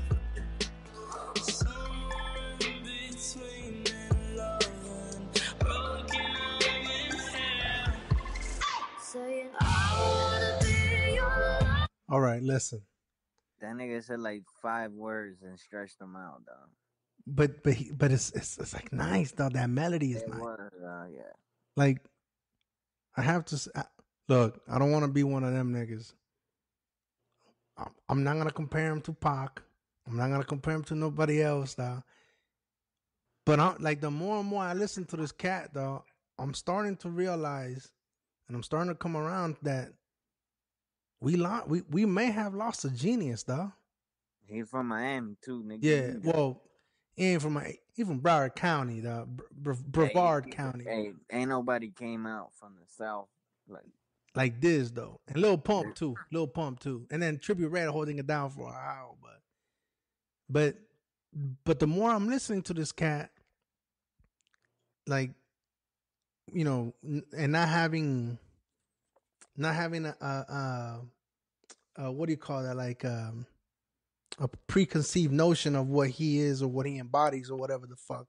Saying I wanna be your lover. All right, listen. That nigga said like five words and stretched them out, dog. But but he, but it's, it's it's like nice though. That melody is It nice. was, uh, yeah. Like I have to s- I- look. I don't want to be one of them niggas. I'm, I'm not gonna compare him to Pac. I'm not gonna compare him to nobody else, though. But I'm like the more and more I listen to this cat, though, I'm starting to realize, and I'm starting to come around that we lost. We we may have lost a genius, though. He from Miami too, nigga. Yeah. Well, he ain't from my from Broward County, though. Br- Br- Brevard Hey, County. Hey, ain't nobody came out from the south like like this though, and Lil Pump too, Lil Pump too, and then Trippie Redd holding it down for a while, but but but the more I'm listening to this cat, like, you know, and not having, not having a, a, a, a what do you call that? Like, um, a preconceived notion of what he is or what he embodies or whatever the fuck.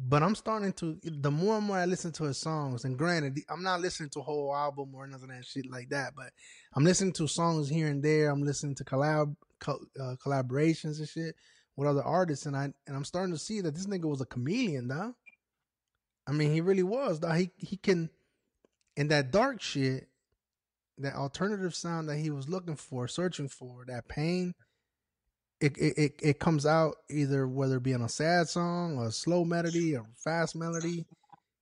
But I'm starting to the more and more I listen to his songs, and granted, I'm not listening to a whole album or nothing that shit like that, but I'm listening to songs here and there. I'm listening to collab co- uh, collaborations and shit with other artists, and I and I'm starting to see that this nigga was a chameleon, though. I mean, he really was, Though. He he can, in that dark shit, that alternative sound that he was looking for, searching for, that pain. It, it, it, it comes out either whether it be on a sad song or a slow melody or fast melody.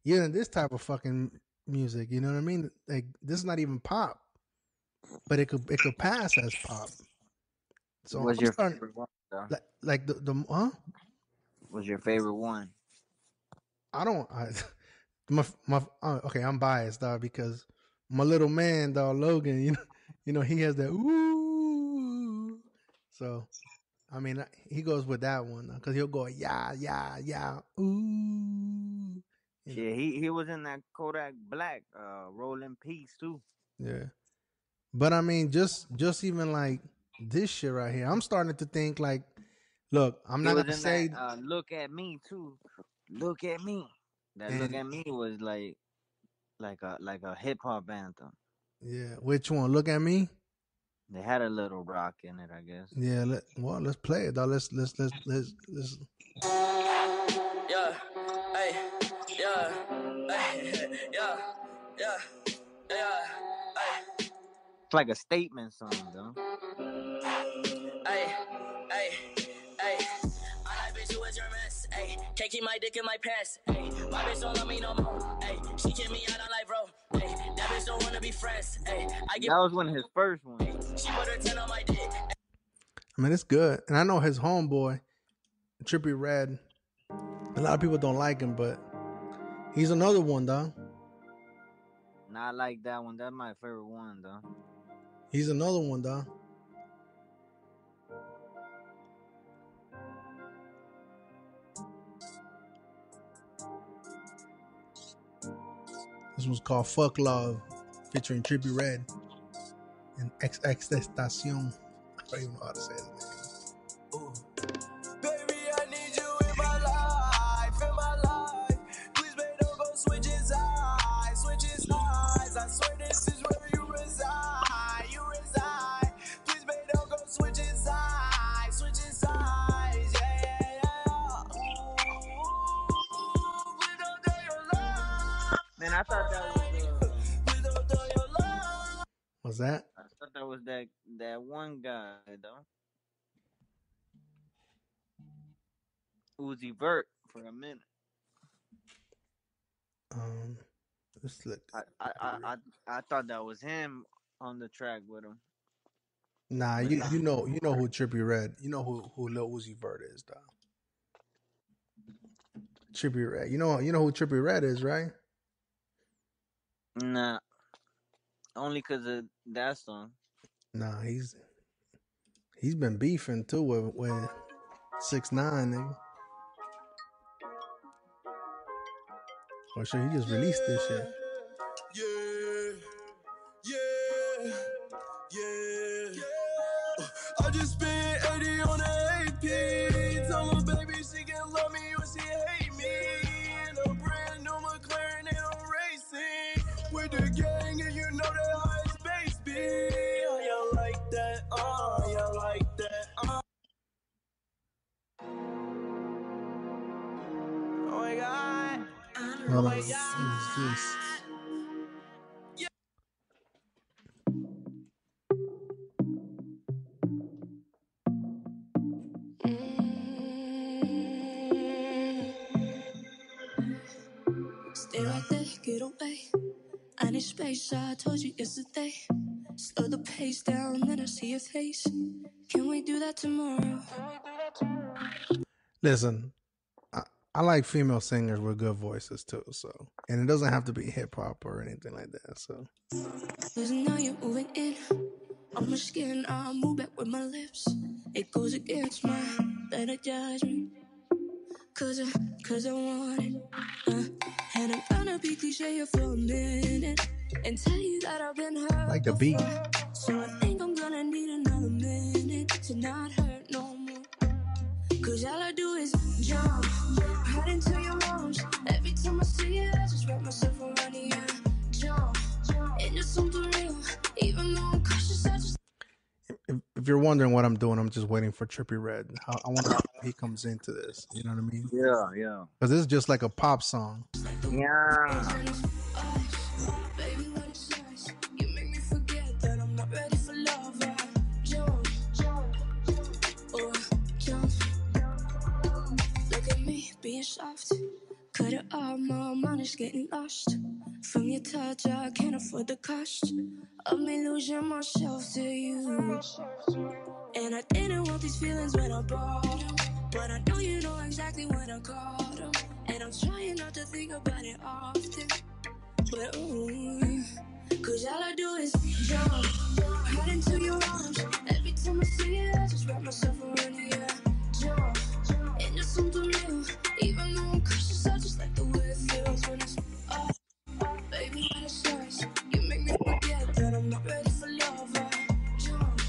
Yeah, this type of fucking music, you know what I mean? Like this is not even pop, but it could it could pass as pop. So What's I'm your starting- favorite one? Though? like like the the huh? What's your favorite one? I don't. I, my my. Uh, okay, I'm biased, dog, because my little man, dog, Logan. You know, you know, he has that ooh. So, I mean, he goes with that one because he'll go yeah, yeah, yeah, ooh. Yeah, he he was in that Kodak Black, uh, Roll in Peace too. Yeah. But I mean, just just even like this shit right here, I'm starting to think like, look, I'm He not gonna say that, uh, look at me too. Look at me. That look at me was like like a like a hip hop anthem. yeah. Which one? Look at me. They had a little rock in it, I guess. Yeah. Let, well, let's play it, dog. Let's let's let's let's let's. Yeah, hey, yeah, hey, yeah, yeah, yeah, hey, It's like a statement song, though. hey, hey, hey. I like bitch who is your mess, hey. Can't keep my dick in my pants, hey. My bitch don't love me no more, hey. She kick me out on like bro, hey. That bitch don't wanna be friends, hey. I get That was one of his first ones. She put her 10 on my dick. I mean, it's good, and I know his homeboy, Trippie Redd. A lot of people don't like him, but he's another one, dog. Not like that one. That's my favorite one, though. He's another one, dog. This one's called Fuck Love, featuring Trippie Redd and XX Testacion. I don't even know how to say it. Baby, I need you in my life, in my life. Please, babe, don't go switch his eyes, switch his eyes. I swear this is where you reside, you reside. Please, babe, don't go switch his eyes, switch his eyes. Yeah, yeah, yeah. Ooh, please don't tell your love. Man, I thought that was. Uh, Please don't tell your love. What's that? That that one guy, though. Uzi Vert for a minute. Um, let's look. I I, I I I thought that was him on the track with him. Nah, you you know you know who Trippie Redd. You know who who Lil Uzi Vert is, though. Trippie Redd. You know you know who Trippie Redd is, right? Nah, only cause of that song. Nah, he's he's been beefing too with with six nine nigga. Oh shit, he just released this shit. Space, I told you yesterday. Slow the pace down, then I see your face. Can we do that tomorrow? Listen, I, I like female singers with good voices too. So, and it doesn't have to be hip hop or anything like that. So, Cause now you're moving in on my skin. I move back with my lips. It goes against my better judge me. Cause I, cause I want it. Uh, and I'm gonna be cliche for a minute and tell you that I've been hurt. Like the beat. So I think I'm gonna need another minute to not hurt no more. Cause all I do is jump right into your arms. Every time I see it, I just wrap myself around you. Jump into something real. Even though I'm cautious, I just If, if you're wondering what I'm doing, I'm just waiting for Trippie Redd. I, I wonder how he comes into this. You know what I mean? Yeah, yeah. Because this is just like a pop song. Yeah. Baby, when it's nice, you make me forget that I'm not ready for love. I jump, jump. Look at me being soft. Cut it off, my mind is getting lost. From your touch, I can't afford the cost of me losing myself to you. And I didn't want these feelings when I bought them, but I know you know exactly when I caught them. And I'm trying not to think about it often. But ooh, cause all I do is jump right into your arms. Every time I see it, I just wrap myself around you. Yeah. Jump into something new. Even though I'm cautious, I just like the way it feels when it's up. Baby, when it's nice, you make me forget that I'm not ready for love. I jump,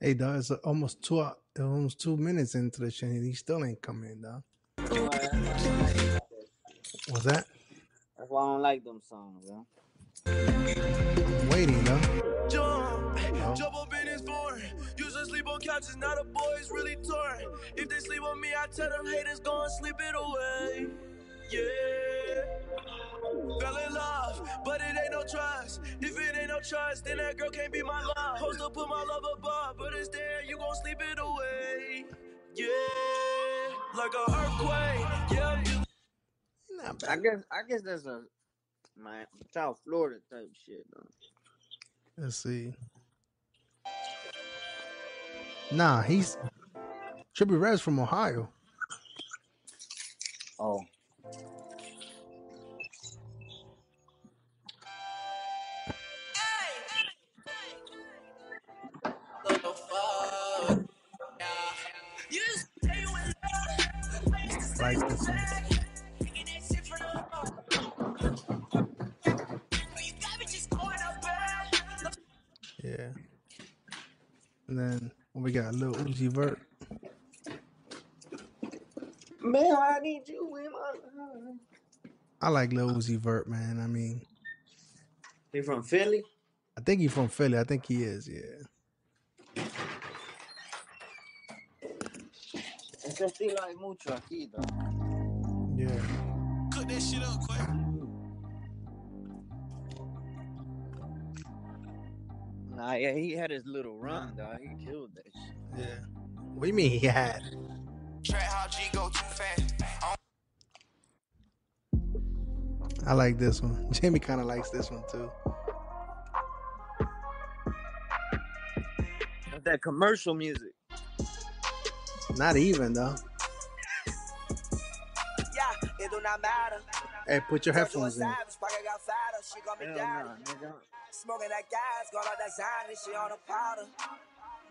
Hey, dog, it's almost two hou- almost two minutes into the shit, and he still ain't coming in, dog. What's that? That's why I don't like them songs, yo. I'm waiting, dog. Jump, jump up in his form. Usually sleep on couches, now the boys really torn. If they sleep on me, I tell them haters go and sleep it away. Yeah. Fell in love, but it ain't no trust. If it ain't no trust, then that girl can't be my love. Supposed to put my love above, but it's there, you gon' sleep it away. Yeah. Like a earthquake. Yeah. You- I guess I guess that's a my South Florida type shit though. Let's see. Nah, he's Trippie Redd's from Ohio. Oh. Like this one. And then we got Lil Uzi Vert. Man, I need you in my life. I like Lil Uzi Vert, man. I mean, He from Philly? I think he's from Philly. I think he is, yeah. Ese estilo hay mucho aquí though. Yeah. Cook that shit up quick. Nah, yeah, he had his little run, dog. He killed that shit. Yeah. What do you mean he had? Track how G go too fast. I like this one. Jamie kind of likes this one too. That's that commercial music. Not even though. Yeah, it do not matter. Hey, put your headphones in. Savage, pocket got fatter, she got me Hell down. nah, nigga. Smoking that gas, got all that Zan, and she on the powder.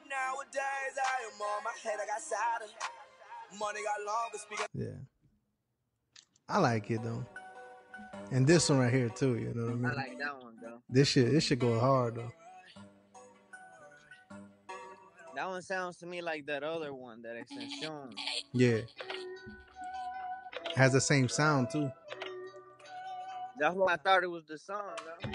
Nowadays, I am on my head, I got sadder. Money got longer, speaking. Yeah. I like it though. And this one right here too, you know what I mean? I like that one though. This shit, this should go hard though. That one sounds to me like that other one, that extension. Yeah. Has the same sound too. That's why I thought it was the song, though.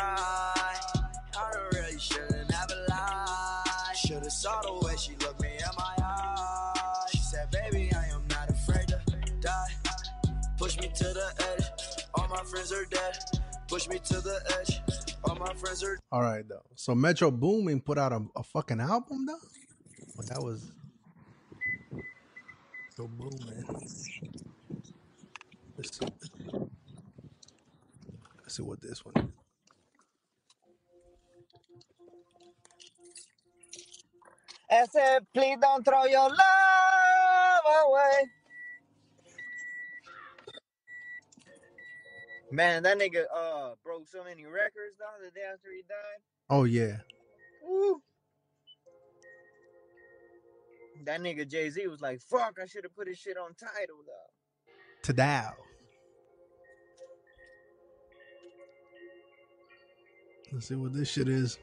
Cry. I don't really shouldn't have a lie. Should've saw the way she looked me in my eyes. She said, baby, I am not afraid to die. Push me to the edge. All my friends are dead. Push me to the edge. All my friends are All right though. So Metro Boomin put out a, a fucking album though. Well, that was so booming. Let's see. Let's see what this one. I said, please don't throw your love away. Man, that nigga uh broke so many records though the day after he died. Oh yeah. Woo. That nigga Jay Z was like, "Fuck, I should have put his shit on title though." Tadao. Let's see what this shit is.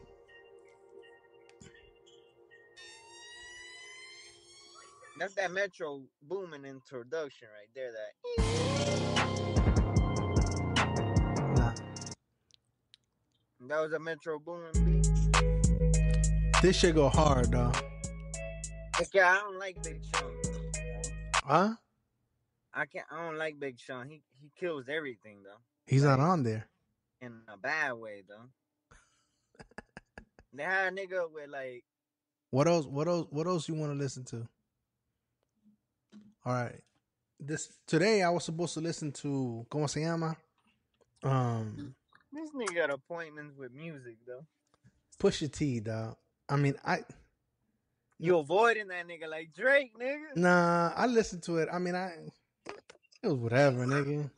That's that Metro Boomin introduction right there. That that was a Metro Boomin beat. This shit go hard, though. Okay, I don't like Big Sean. Huh? I can't. I don't like Big Sean. He he kills everything though, He's not on there. in a bad way though. they had a nigga with like What else? What else? What else you want to listen to? All right. This today I was supposed to listen to ¿Cómo se llama? Um, this nigga got appointments with music though. Push your T, dog. I mean, I You avoiding that nigga like Drake, nigga. nah, I listened to it. I mean, I it was whatever, nigga.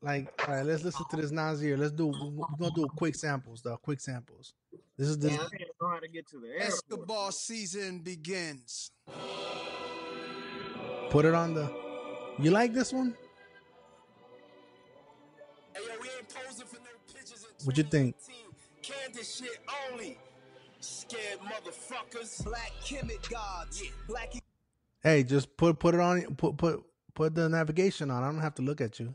Like, all right, let's listen to this Nasir. Let's do. We're gonna do quick samples, though. Quick samples. This is this. Man, I didn't know how to get to the airport. Basketball season begins. Put it on the. You like this one? What you think? Candid shit only. Scared motherfuckers. Black Kemet gods. Black Hey, just put put it on. Put put put the navigation on. I don't have to look at you.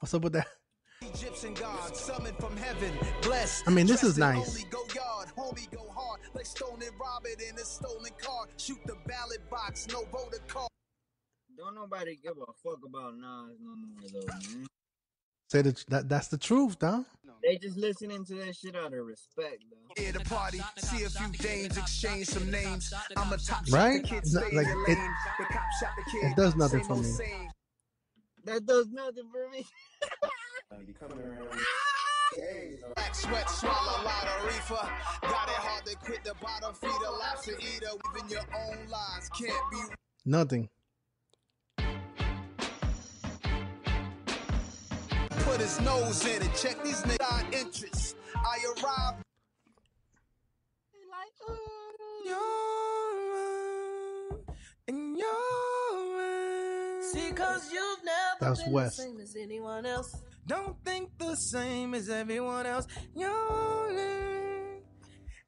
What's up with that? Egyptian gods summoned from heaven. Blessed. I mean, this is nice. Go yard. Homie go hard. Like stolen Robert in a stolen car. Shoot the ballot box. No voter card. Don't nobody give a fuck about Nas no more though, man. Say that, that that's the truth, though. They just listening to that shit out of respect though. Here the party, see a few dames, exchange some names. I'm a top Right? shot, kids No, like, it- lane. The cop shot the kid. It does nothing for me. That does nothing for me. Black sweat, swallow a lot of reefer. Got it hard to quit the bottom feeder, lobster eater. Living your own lives can't be. Nothing. Put his nose in and check these niggas' interests. I arrived. And you're See, cause you've never That's been West. the same as anyone else. Don't think the same as everyone else. You're in,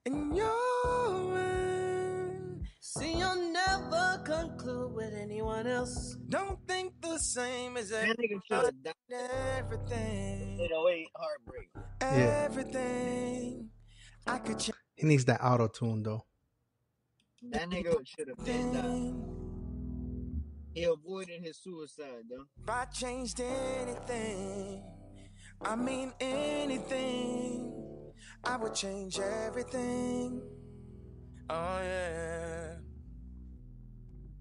and you're in. See, you'll never conclude with anyone else. Don't think the same as That everyone nigga else. should have died. Everything, heartbreak. Yeah. everything. I could change. He needs that auto tune though. That nigga should have been died. He avoided his suicide though. If I changed anything, I mean anything, I would change everything. Oh yeah.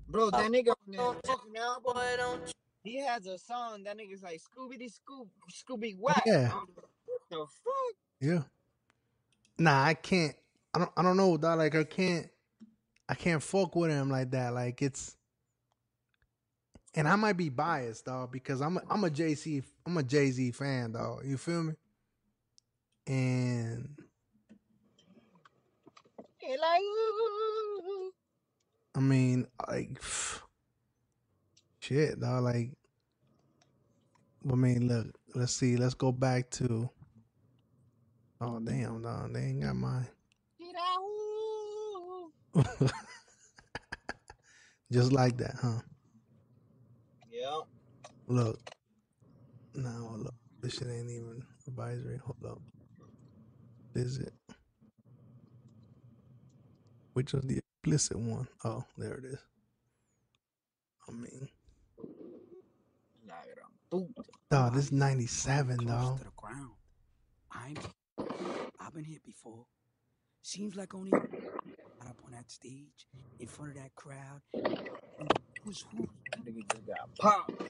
Bro, that nigga on that oh, fucking album, he has a song that nigga's like Scooby Scoop Scooby Whack. Yeah. What the fuck? Yeah. Nah, I can't. I don't. I don't know, dog. Like I can't. I can't fuck with him like that. Like it's. And I might be biased, dog, because I'm a, I'm a Jay Z I'm a Jay Z fan, dog. You feel me? And like. I mean, like, shit, dog. Like, I mean, look. Let's see. Let's go back to. Oh damn, dog. They ain't got mine. He like ooh. Just like that, huh? Look. No, look. This shit ain't even advisory. Hold up. Is it? Which was the explicit one? Oh, there it is. I mean, dog, this is 97, dog. to the ground. I ain't, I've been here before. Seems like only got up on that stage in front of that crowd. Who's who? Nigga just got popped.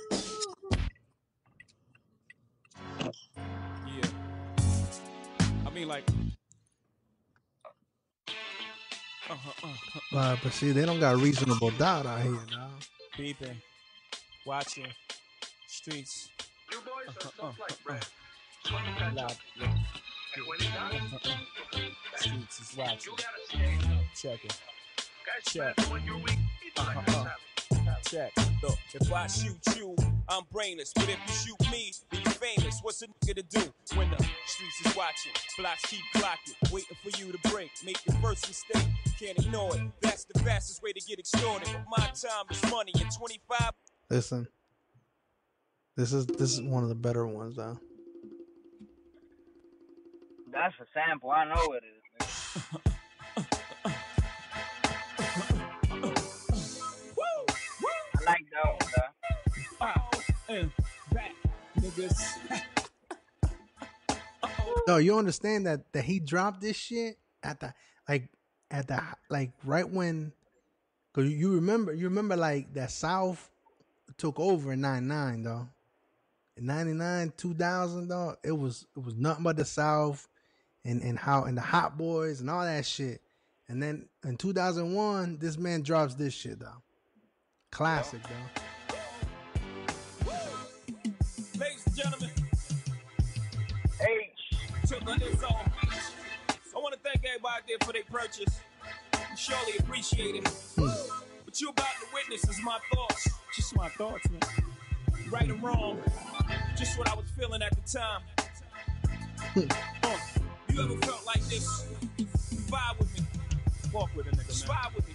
I mean, like. Uh-huh, uh-huh. But, but see, they don't got reasonable doubt out here, dog. Peeping, watching, streets. Uh-huh, uh-huh, uh. Loud, yeah. Uh-uh. Streets is watching. Check it. Check. Uh-huh, uh. Check. Look, if I shoot you, I'm brainless. But if you shoot me, then you famous. What's a nigga to do when the streets is watching? Blocks keep clocking, waiting for you to break. Make your first mistake, can't ignore it. That's the fastest way to get extorted. But my time is money, and 25 Listen, this is this is one of the better ones, though. That's a sample. I know it is. nigga. Like that one, though. Wow, and back, niggas. No, you understand that that he dropped this shit at the like at the like right when cause you remember you remember like that South took over in 99 though. In 99, 2000 though, it was it was nothing but the South and and how and the Hot Boys and all that shit. And then in 2001, this man drops this shit though. Classic though. Ladies and gentlemen, H took on this on beach. I want to thank everybody out there for their purchase. You surely appreciate it. What you about to witness is my thoughts. Just my thoughts, man. Right or wrong, just what I was feeling at the time. Uh, you ever felt like this? Vibe with me. Walk with a nigga, man. Vibe with me.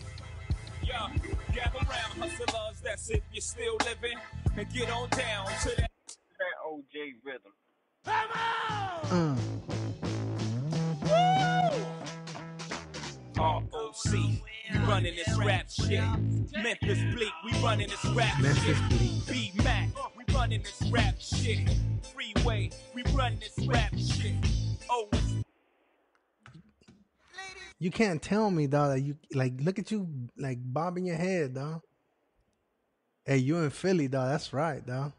Yeah, gather round, hustlers. That's if you're still living. And get on down to that. That OJ rhythm. Come Uh, ROC, we running this rap shit. Memphis Bleek, we running this rap Memphis shit. B Mac, we running this rap shit. Freeway, we running this rap shit. You can't tell me dog that you like look at you like bobbing your head, dog. Hey, you in Philly, dog. That's right, dog.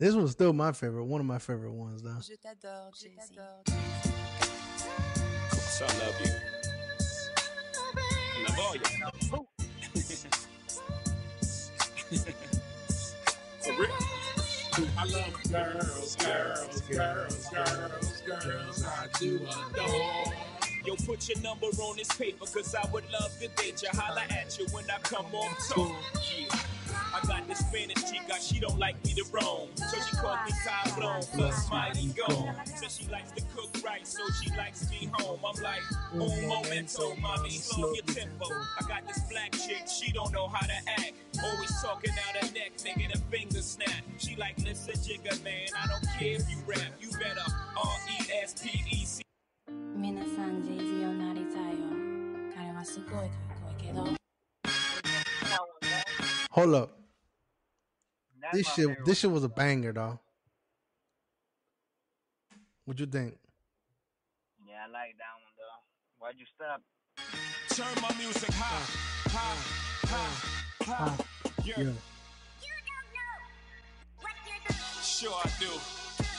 This one's still my favorite, one of my favorite ones, though. Je t'adore, Jay-Z. So I love you. Love all you. For real. I love girls, girls, girls, girls, girls. I do adore. Yo, put your number on this paper, cause I would love to date you. Holla at you when I come on tour. Yeah. I got this Spanish chica, she don't like me to roam. So she calls me Cablon, plus Mighty Gone. Says she likes to cook right, so she likes me home. I'm like, un momento, mommy, slow your tempo. I got this black chick, she don't know how to act. Always talking out her neck, making her fingers snap. She like, listen, jigger man, I don't care if you rap, you better R-E-S-P-E-C. 皆さん Jay-Z をなりたいよ彼はすごいかっこいいけど Hold up. That's This shit, this shit was a banger, dog. What you think? Yeah, I like that one though. Why'd you stop? Turn my music high, ah, high, ah, high, ah, high. Yeah. Yeah. Sure I do.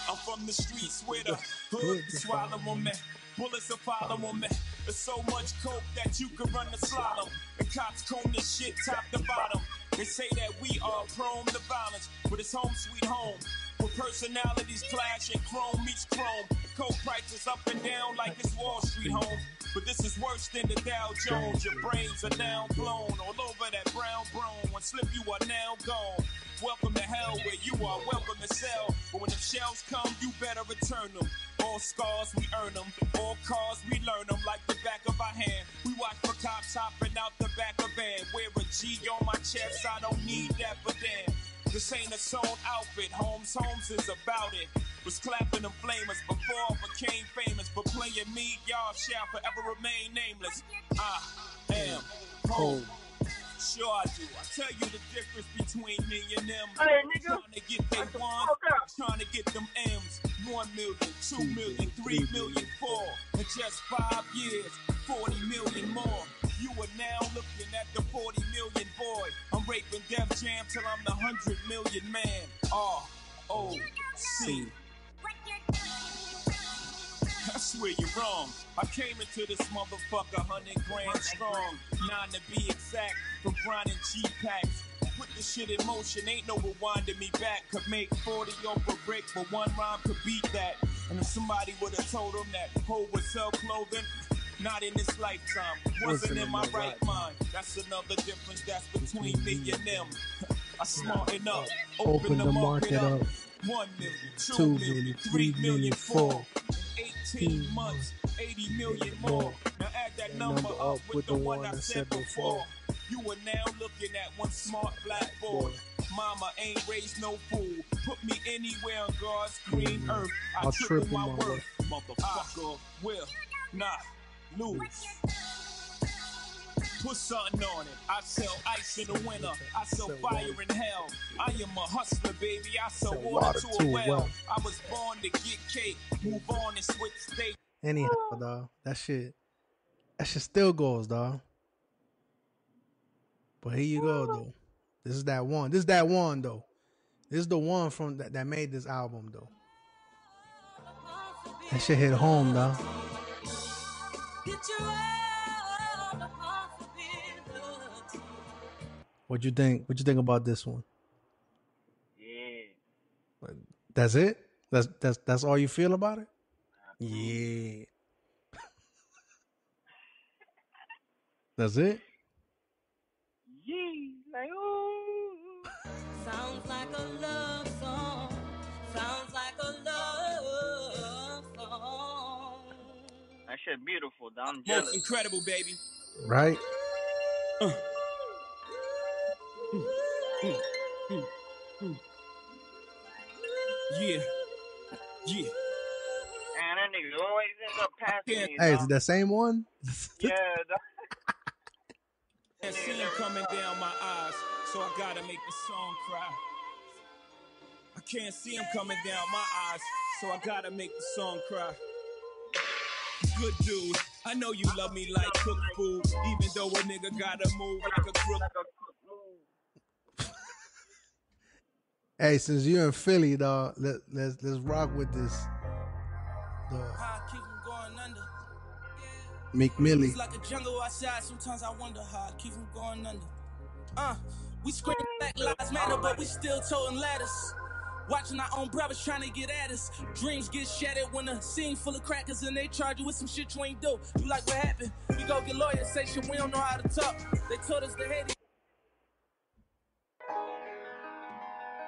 I'm from the streets where the hood can swallow on me. Bullets are follow on me. There's so much coke that you can run the slalom. The cops comb this shit top to bottom. They say that we are prone to violence, but it's home sweet home. Where personalities clash and chrome meets chrome. Coke prices up and down like it's Wall Street home. But this is worse than the Dow Jones. Your brains are now blown all over that brown brown. One slip, you are now gone. Welcome to hell where you are welcome to sell. But when the shells come, you better return them. All scars, we earn them. All cars, we learn them like the back of our hand. We watch for cops hopping out the back of van. Wear a G on my chest, I don't need that, but damn. This ain't a sewn outfit. Holmes Holmes is about it. Was clapping them flamers before I became famous. But playing me, y'all shall forever remain nameless. I am home. Sure I do. I tell you the difference between me and them. Hey, nigga. Trying to get they one, trying to get them M's. One million, two million, three million, four. In just five years, 40 million more. You are now looking at the 40 million boy. I'm raping Def Jam till I'm the 100 million man. R O C. I swear you're wrong. I came into this motherfucker 100 grand strong. Nine to be exact, from grinding G packs. Put the shit in motion, ain't no rewinding me back. Could make 40 off a break, but one rhyme could beat that. And if somebody would have told him that Ho would sell clothing, not in this lifetime. Wasn't in my right mind. That's another difference that's between me and them. I smarten up, open the market up. One million, two million, three million, four. In 18 months, 80 million more. Now add that number up with the one I said before. You are now looking at one smart black boy. Mama ain't raised no fool. Put me anywhere on God's green mm-hmm. earth. I I'll triple triple my my worth. Motherfucker will not lose. Put something on it. I sell ice in the winter. I sell fire in hell. I am a hustler, baby. I sell Sell water, water to to a a well. well. I was born to get cake. Move on and switch state. Anyhow, dog, that shit, that shit still goes, dog. But here you go, though. This is that one. This is that one, though. This is the one from that, that made this album, though. That shit hit home, dog. What you think? What you think about this one? Yeah. That's it. That's that's that's all you feel about it. Yeah. That's it. Yee. Like, ooh. Sounds like a love song. Sounds like a love song. That shit beautiful, though. I'm Most jealous. incredible, baby. Right. Uh. Yeah. Yeah. Man, that nigga always ends up passing me. Hey, is dawg. it that same one? Yeah, dawg. I see him coming down my eyes, so I gotta make the song cry. I can't see him coming down my eyes, so I gotta make the song cry. Good dude, I know you love me like cook food, even though a nigga gotta move like a crook. Hey, since you're in Philly, dog, let let's let's rock with this. The How I keep 'em going under. Meek Millie. It's like a jungle outside. Sometimes I wonder how I keep 'em going under. Uh, we screaming Black Lives Matter, but we still toting ladders. Watching our own brothers trying to get at us. Dreams get shattered when a scene full of crackers and they charge you with some shit you ain't do. You like what happened? We go get lawyers, say shit we don't know how to talk. They told us to hate it.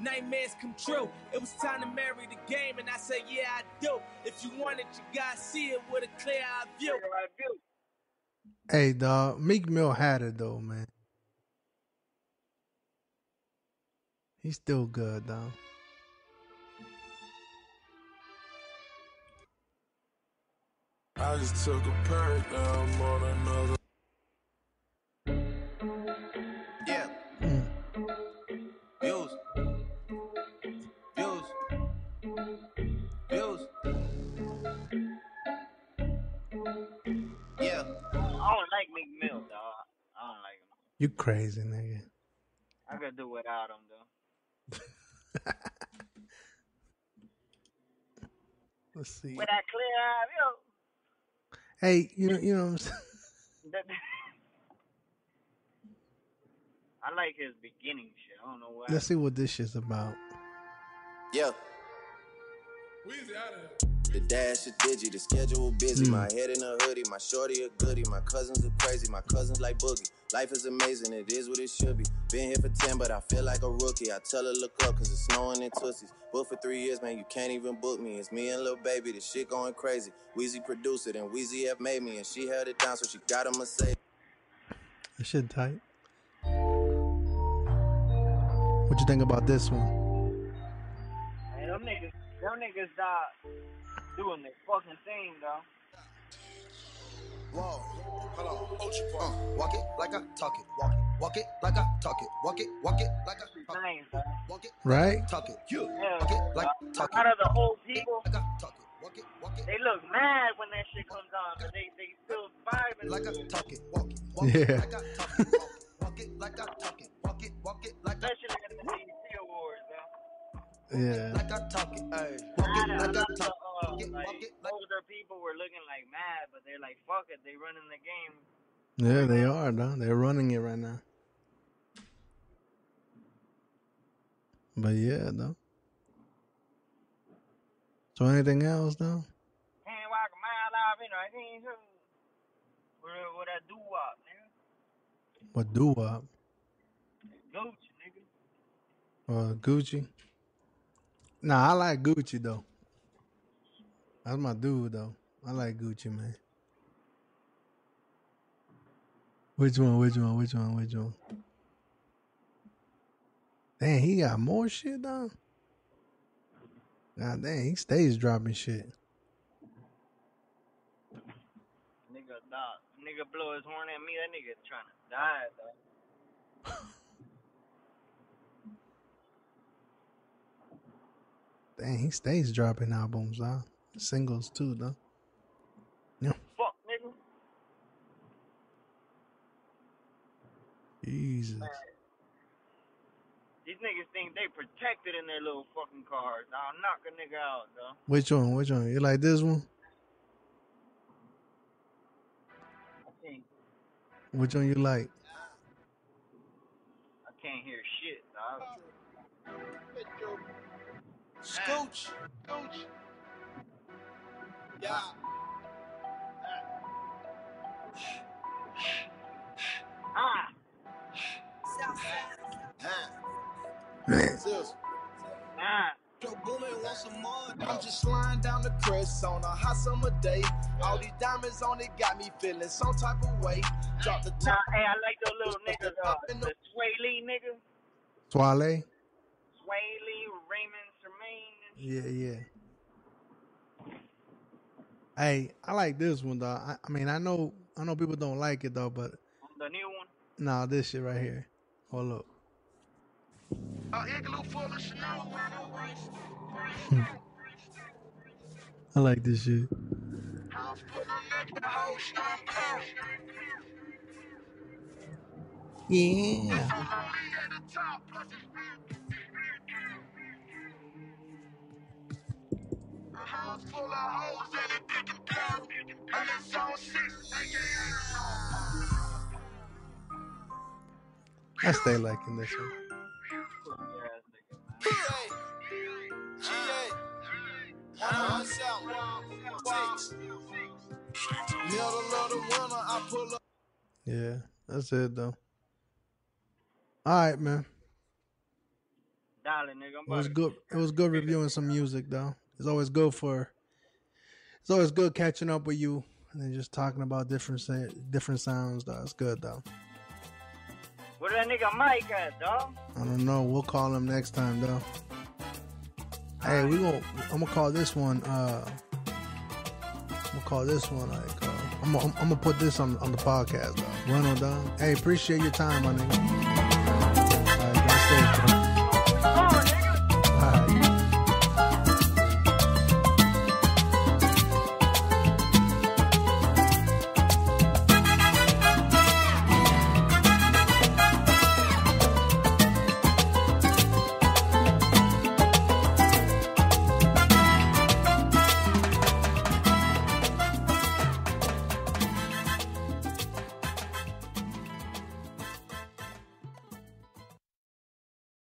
nightmares come true. It was time to marry the game, and I said, Yeah, I do. If you want it, you gotta see it with a clear eye view. Hey, dog, Meek Mill had it though, man. He's still good, though. I just took a perk, now I'm on another. Meek Mill, dog. I don't like him. You crazy nigga. I could do without him, though. Let's see. With that clear eye, yo. Hey, you know, you know what I'm saying? I like his beginning shit. I don't know why. Let's see what this shit's about. Yeah. Weezy out of here. The dash is digi, the schedule busy. Mm. My head in a hoodie, my shorty a goodie. My cousins are crazy, my cousins like boogie. Life is amazing, it is what it should be. Been here for 10, but I feel like a rookie. I tell her, look up, cause it's snowing in Tussies. Booked for three years, man, you can't even book me. It's me and Lil Baby, the shit going crazy. Weezy produced it, and Weezy F made me, and she held it down, so she got a Mercedes. That shit tight. What you think about this one? Hey, them niggas, them niggas not doing their fucking thing, though. Whoa, hold on. Uh, walk it like I talk it. Walk it, walk it like I talk it. Walk it, walk it like I talk it. Walk it, Right? talk it. You Yeah, walk it like uh, talk a lot it. of the old people, Like I talk it. Walk it, walk it they look mad when that shit comes on, but they they still vibing. like I talk it. Walk it, walk Yeah. like I talk it. Walk it like I talk it. Walk it, walk it like I talk it. Especially at the BET Awards, though. Yeah. like I talk it. Ay, A walk lot it of, a like I lot of the, talk uh, Walk like, walk like older people were looking like mad, but they're like, fuck it, they're running the game. Yeah, they are, though. They're running it right now. But yeah, though. So anything else, though? Can't walk a mile off, you know, I can't do what, what I do up, nigga. What do up? Gucci, nigga. Uh, Gucci. Nah, I like Gucci though. That's my dude though. I like Gucci, man. Which one? Which one? Which one? Which one? Dang, he got more shit though. God dang, he stays dropping shit. Nigga, dog. Nigga blow his horn at me, that nigga trying to die, though. Dang, he stays dropping albums, huh? Singles too, though. Yeah. Fuck, nigga. Jesus. These niggas think they protected in their little fucking cars. I'll knock a nigga out, though. Which one? Which one? You like this one? I can't, Which one you like? I can't hear shit, dog. Scooch. Scooch. Yeah. Ah! Sis. Ah! Joe Boomin want some more. I'm just sliding down the crest on a hot summer day. All these diamonds on it got me feeling some type of way. Drop the Nah, hey, I like those little niggas, uh, the Swae Lee nigga. Swale? Swae Lee, Rae Sremmurd. Yeah, yeah. Hey, I like this one though. I, I mean, I know, I know people don't like it though, but The new one. nah, this shit right here. Hold up. I like this shit. Yeah. I stay liking this one. Middle of the winter, I pull up. Yeah, that's it though. All right, man. Darling, nigga, I'm It was good. It was good reviewing some music though. It's always good for. It's always good catching up with you and then just talking about different different sounds. Though it's good though. Where that nigga Mike at, dog? I don't know. We'll call him next time though. Hey, we gonna. I'm gonna call this one. Uh, I'm gonna call this one like. Uh, I'm gonna, I'm gonna put this on on the podcast though. Run on down. Hey, appreciate your time, my nigga.